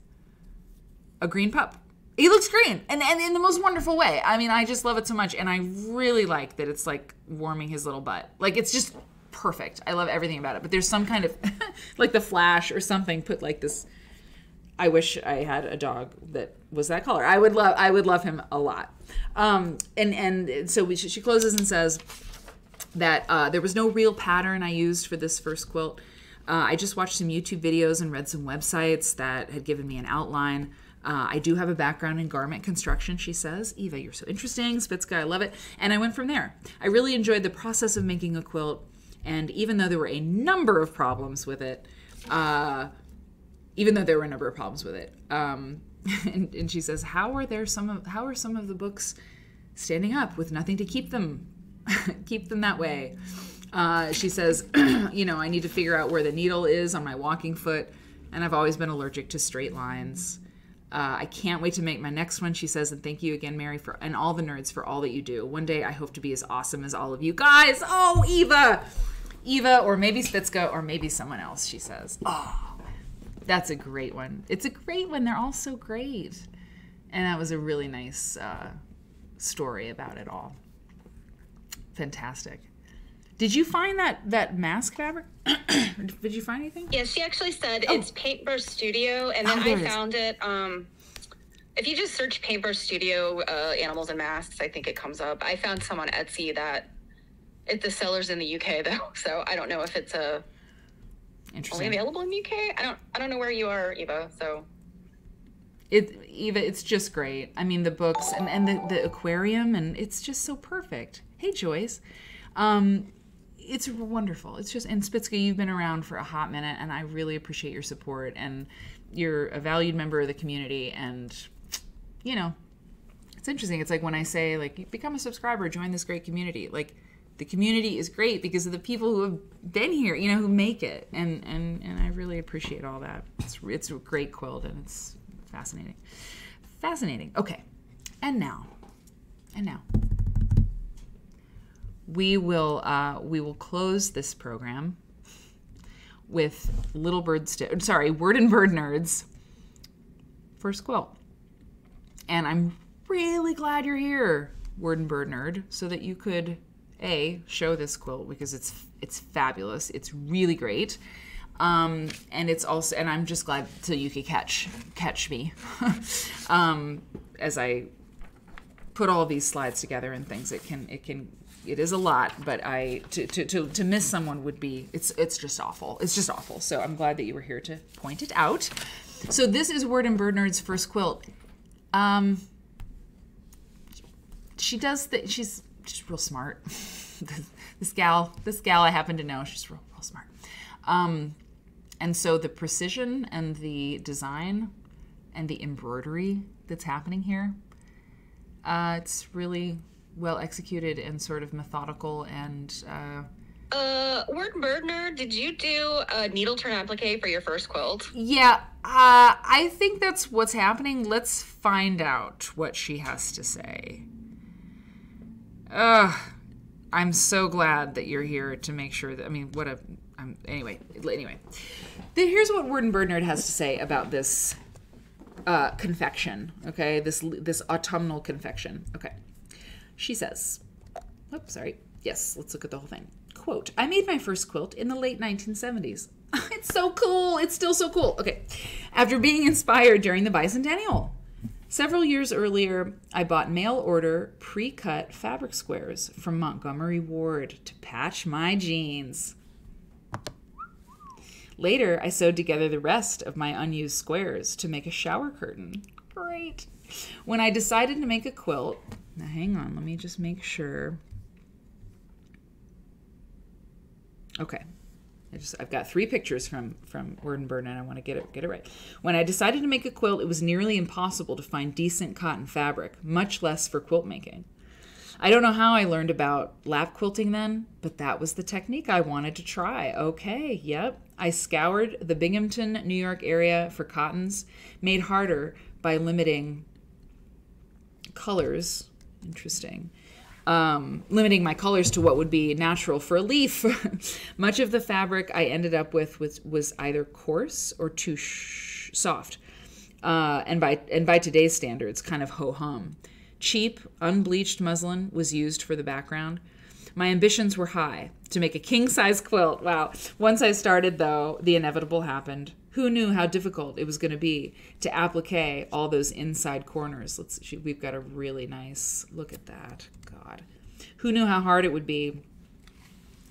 a green pup. He looks green, and, and in the most wonderful way. I mean, I just love it so much, and I really like that it's like warming his little butt. Like it's just perfect. I love everything about it. But there's some kind of like the Flash or something put like this. I wish I had a dog that was that color. I would love I would love him a lot. Um, and and so we, she closes and says that uh, there was no real pattern I used for this first quilt. Uh, I just watched some YouTube videos and read some websites that had given me an outline. Uh, I do have a background in garment construction, she says. Eva, you're so interesting. Spitzka, I love it. And I went from there. I really enjoyed the process of making a quilt. And even though there were a number of problems with it, uh, even though there were a number of problems with it, um, and, and she says, "How are there some of how are some of the books standing up with nothing to keep them keep them that way?" Uh, she says, "You know, I need to figure out where the needle is on my walking foot, and I've always been allergic to straight lines." Uh, I can't wait to make my next one, she says, and thank you again, Mary, for and all the nerds for all that you do. One day I hope to be as awesome as all of you guys. Oh, Eva! Eva, or maybe Spitzka, or maybe someone else, she says. Oh, that's a great one. It's a great one. They're all so great. And that was a really nice uh, story about it all. Fantastic. Did you find that that mask fabric? Did you find anything? Yeah, she actually said oh. it's Paintbrush Studio, and then oh, I found it. Um, if you just search Paintbrush Studio uh, animals and masks, I think it comes up. I found some on Etsy that it the sellers in the UK though, so I don't know if it's a only available in the UK. I don't I don't know where you are, Eva. So it Eva, it's just great. I mean the books and, and the, the aquarium and it's just so perfect. Hey Joyce. Um, it's wonderful. It's just and Spitzka, you've been around for a hot minute, and I really appreciate your support. And you're a valued member of the community, and you know, it's interesting. It's like when I say like become a subscriber, join this great community. Like the community is great because of the people who have been here, you know, who make it, and and and I really appreciate all that. It's it's a great quilt, and it's fascinating, fascinating. Okay, and now, and now we will uh, we will close this program with Little Bird St- sorry Word and Bird Nerds first quilt, and I'm really glad you're here, Word and Bird Nerd, so that you could a show this quilt because it's it's fabulous, it's really great. Um, and it's also and I'm just glad so you could catch catch me um, as I put all these slides together and things. It can it can it is a lot, but I to, to, to, to miss someone would be it's it's just awful. It's just awful. So I'm glad that you were here to point it out. So this is Word and Bird Nerd's first quilt. Um, she does that. She's just real smart. this gal, this gal, I happen to know, she's real real smart. Um, and so the precision and the design and the embroidery that's happening here, uh, it's really well executed and sort of methodical and. Uh, uh, Word Bird Nerd, did you do a needle turn applique for your first quilt? Yeah, uh, I think that's what's happening. Let's find out what she has to say. Ugh, I'm so glad that you're here to make sure that. I mean, what a. I'm, anyway, anyway. Then here's what Bird Nerd has to say about this uh, confection. Okay, this this autumnal confection. Okay. She says, oops, sorry. Yes, let's look at the whole thing. Quote, I made my first quilt in the late 1970s. it's so cool. It's still so cool. Okay. After being inspired during the bicentennial. Several years earlier, I bought mail order pre cut fabric squares from Montgomery Ward to patch my jeans. Later, I sewed together the rest of my unused squares to make a shower curtain. Great. When I decided to make a quilt, now, hang on, let me just make sure. Okay. I just I've got three pictures from from Word and Burn and I want to get it get it right. When I decided to make a quilt, it was nearly impossible to find decent cotton fabric, much less for quilt making. I don't know how I learned about lap quilting then, but that was the technique I wanted to try. Okay, yep. I scoured the Binghamton, New York area for cottons, made harder by limiting colors. Interesting. Um, limiting my colors to what would be natural for a leaf. Much of the fabric I ended up with was, was either coarse or too sh- soft, uh, and by and by today's standards, kind of ho hum. Cheap, unbleached muslin was used for the background. My ambitions were high to make a king size quilt. Wow. Once I started, though, the inevitable happened. Who knew how difficult it was going to be to applique all those inside corners? Let's we've got a really nice look at that. God. Who knew how hard it would be?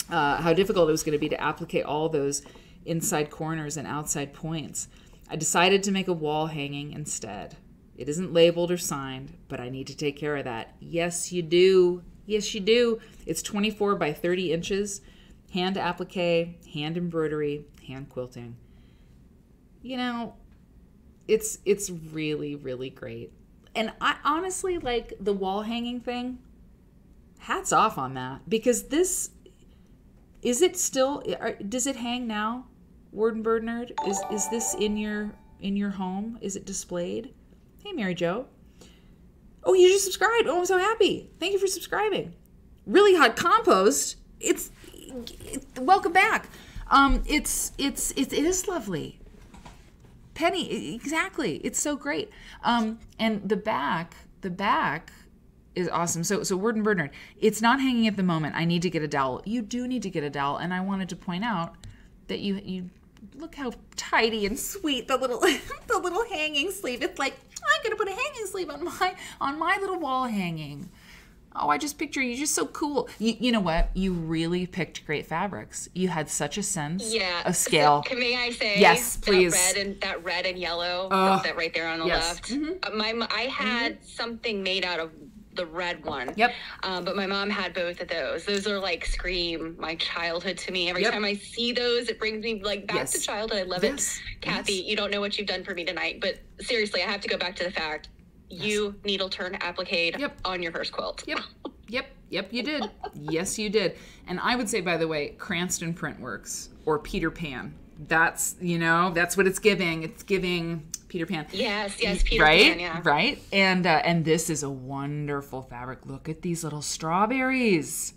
Uh, how difficult it was going to be to applique all those inside corners and outside points. I decided to make a wall hanging instead. It isn't labeled or signed, but I need to take care of that. Yes, you do. Yes, you do. It's 24 by 30 inches, hand applique, hand embroidery, hand quilting. You know, it's it's really really great. And I honestly like the wall hanging thing. Hats off on that because this is it still does it hang now? Word and Bird Nerd is is this in your in your home? Is it displayed? Hey, Mary Jo. Oh, you just subscribed. Oh, I'm so happy. Thank you for subscribing. Really hot compost. It's it, welcome back. Um, it's it's it, it is lovely. Penny, exactly. It's so great. Um, and the back, the back is awesome. So so Word and Bird Nerd. It's not hanging at the moment. I need to get a dowel. You do need to get a dowel, and I wanted to point out that you you look how tidy and sweet the little the little hanging sleeve. It's like I'm gonna put a hanging sleeve on my on my little wall hanging. Oh, I just picture you just so cool. You, you know what? You really picked great fabrics. You had such a sense yeah. of scale. So, may I say? Yes, please. That red and that red and yellow. Oh, that right there on the yes. left. Mhm. Uh, my I had something made out of the red one. Yep. Um, but my mom had both of those. Those are like scream my childhood to me. Every Yep. time I see those, it brings me like back Yes. to childhood. I love Yes. it. Kathy, Yes. you don't know what you've done for me tonight. But seriously, I have to go back to the fact you needle turn applique Yep. on your first quilt. Yep. Yep. Yep, you did. yes, you did. And I would say, by the way, Cranston Printworks or Peter Pan. That's, you know, that's what it's giving. It's giving Peter Pan. Yes, yes, Peter right? Pan, yeah. Right? And uh, and this is a wonderful fabric. Look at these little strawberries.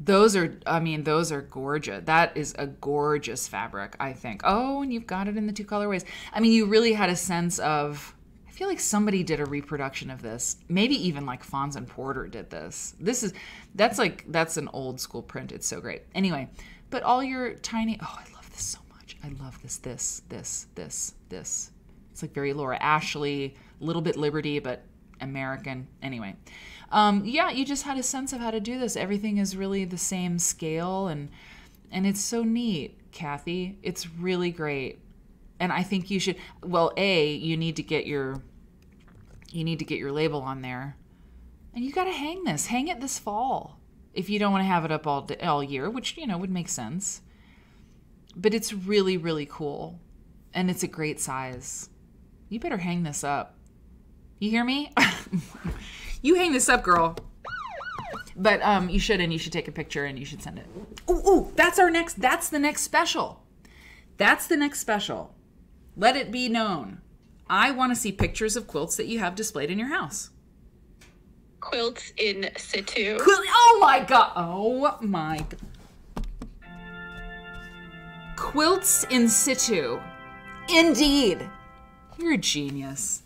Those are, I mean, those are gorgeous. That is a gorgeous fabric, I think. Oh, and you've got it in the two colorways. I mean, you really had a sense of. I feel like somebody did a reproduction of this. Maybe even like Fons and Porter did this. This is, that's like, that's an old school print. It's so great. Anyway, but all your tiny, oh, I love this so much. I love this, this, this, this, this. It's like very Laura Ashley, a little bit Liberty, but American. Anyway, um, yeah, you just had a sense of how to do this. Everything is really the same scale, and and it's so neat, Kathy. It's really great, and I think you should. Well, a you need to get your you need to get your label on there, and you got to hang this. Hang it this fall if you don't want to have it up all all year, which you know would make sense. But it's really really cool, and it's a great size. You better hang this up. You hear me? you hang this up, girl. But um, you should, and you should take a picture, and you should send it. Ooh, ooh, that's our next. That's the next special. That's the next special. Let it be known. I want to see pictures of quilts that you have displayed in your house. Quilts in situ. Quilt. Oh my god. Oh my. Quilts in situ. Indeed. You're a genius.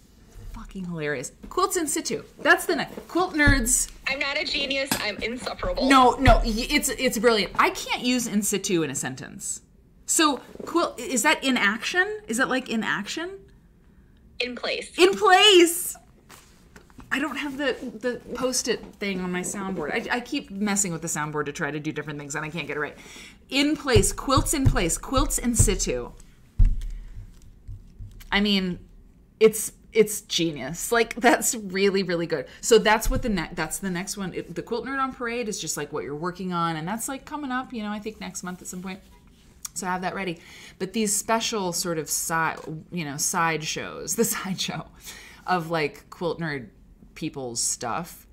Fucking hilarious. Quilts in situ. That's the next. Quilt nerds. I'm not a genius. I'm insufferable. No, no, it's it's brilliant. I can't use in situ in a sentence. So quilt is that in action? Is that like in action? In place. In place. I don't have the the post-it thing on my soundboard. I, I keep messing with the soundboard to try to do different things, and I can't get it right. In place, quilts in place, quilts in situ. I mean, it's it's genius. Like that's really really good. So that's what the next that's the next one. It, the quilt nerd on parade is just like what you're working on, and that's like coming up. You know, I think next month at some point. So have that ready. But these special sort of side, you know, side shows, the side show of like quilt nerd people's stuff,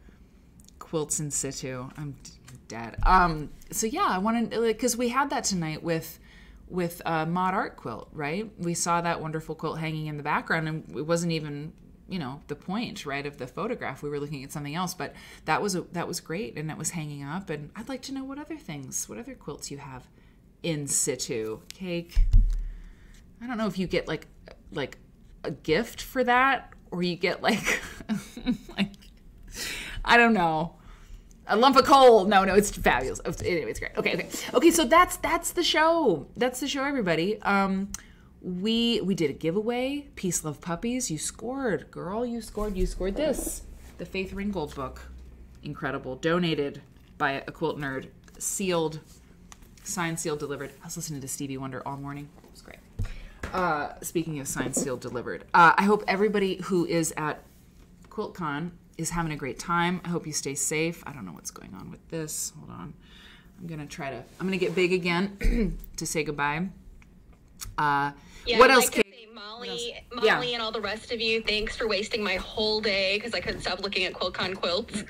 quilts in situ. I'm dead. Um. So yeah, I wanted because we had that tonight with with a mod art quilt, right? We saw that wonderful quilt hanging in the background, and it wasn't even you know the point right of the photograph. We were looking at something else but that was a, that was great and it was hanging up and i'd like to know what other things what other quilts you have in situ. Cake i don't know if you get like like a gift for that or you get like like i don't know a lump of coal. No, no, it's fabulous. Anyway, it's great. Okay, okay, okay. So that's that's the show. That's the show, everybody. Um, we we did a giveaway. Peace, love, puppies. You scored, girl. You scored. You scored this, the Faith Ringgold book. Incredible. Donated by a quilt nerd. Sealed, signed, sealed, delivered. I was listening to Stevie Wonder all morning. It was great. Uh, speaking of signed, sealed, delivered. Uh, I hope everybody who is at QuiltCon is having a great time. I hope you stay safe. I don't know what's going on with this. Hold on. I'm going to try to, I'm going to get big again to say goodbye. Uh, yeah, what else? like say Molly, Yeah. Molly, and all the rest of you, thanks for wasting my whole day because I couldn't stop looking at QuiltCon quilts.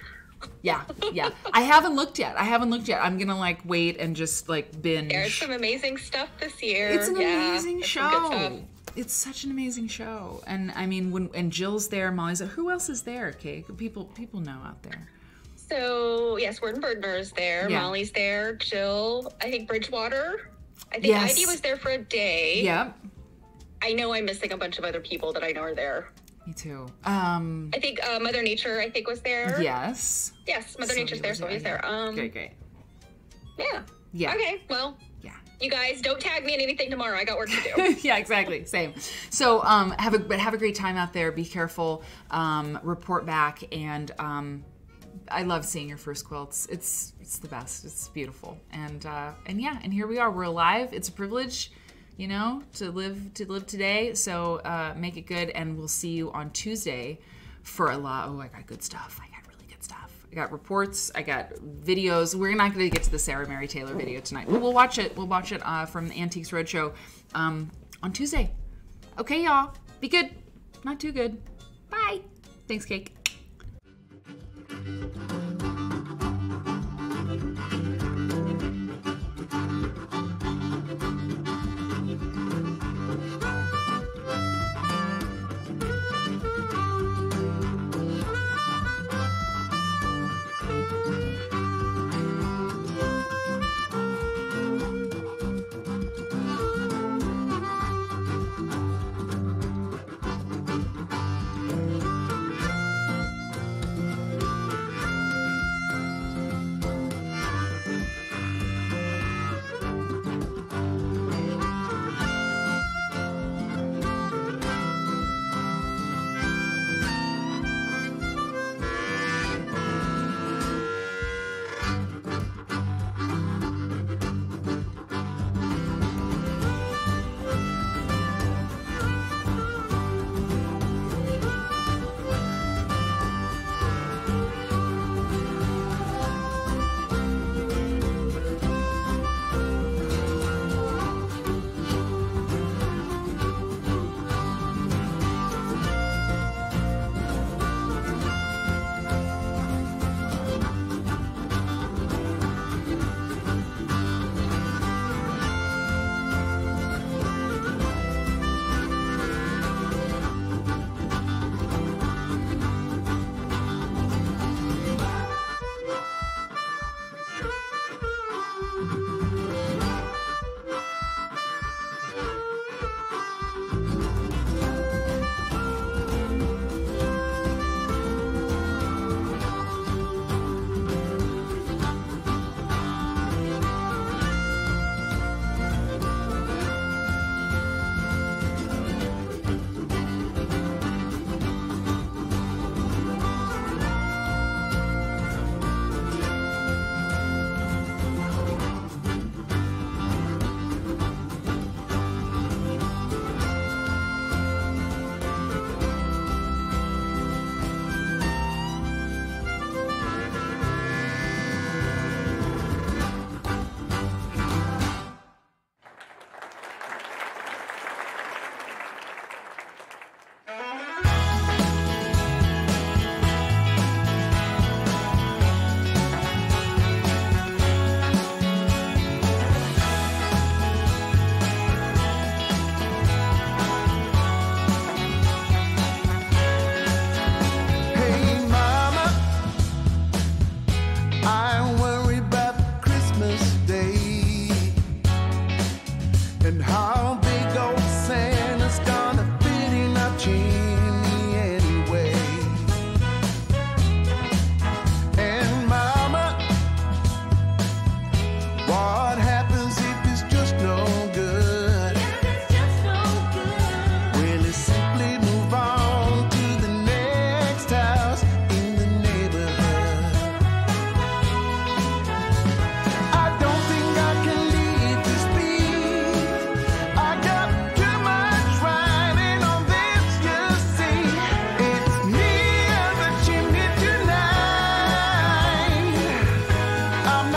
Yeah, yeah. I haven't looked yet. I haven't looked yet. I'm going to like wait and just like binge. There's some amazing stuff this year. it's an Yeah, amazing there's some good show. It's such an amazing show. And I mean, when, and Jill's there, Molly's there. Who else is there, Kate? People, people know out there. So yes, Word and Bird Nerd is there. Yeah. Molly's there. Jill, I think Bridgewater. I think Yes. Ivy was there for a day. Yep. I know I'm missing a bunch of other people that I know are there. Me too. Um, I think uh, Mother Nature. I think was there. yes. Yes, Mother Nature's there. Was Sylvia's there. Um, Great, great. yeah. Yeah. Okay. Well. You guys don't tag me in anything tomorrow. I got work to do. yeah, exactly. Same. So um, have a but have a great time out there. Be careful. Um, report back, and um, I love seeing your first quilts. It's it's the best. It's beautiful, and uh, and yeah, and here we are. We're alive. It's a privilege, you know, to live to live today. So uh, make it good, and we'll see you on Tuesday for a lot. Oh, I got good stuff. I got reports. I got videos. We're not going to get to the Sarah Mary Taylor video tonight, but we'll watch it. We'll watch it uh, from the Antiques Roadshow um, on Tuesday. Okay, y'all. Be good. Not too good. Bye. Thanks, Cake.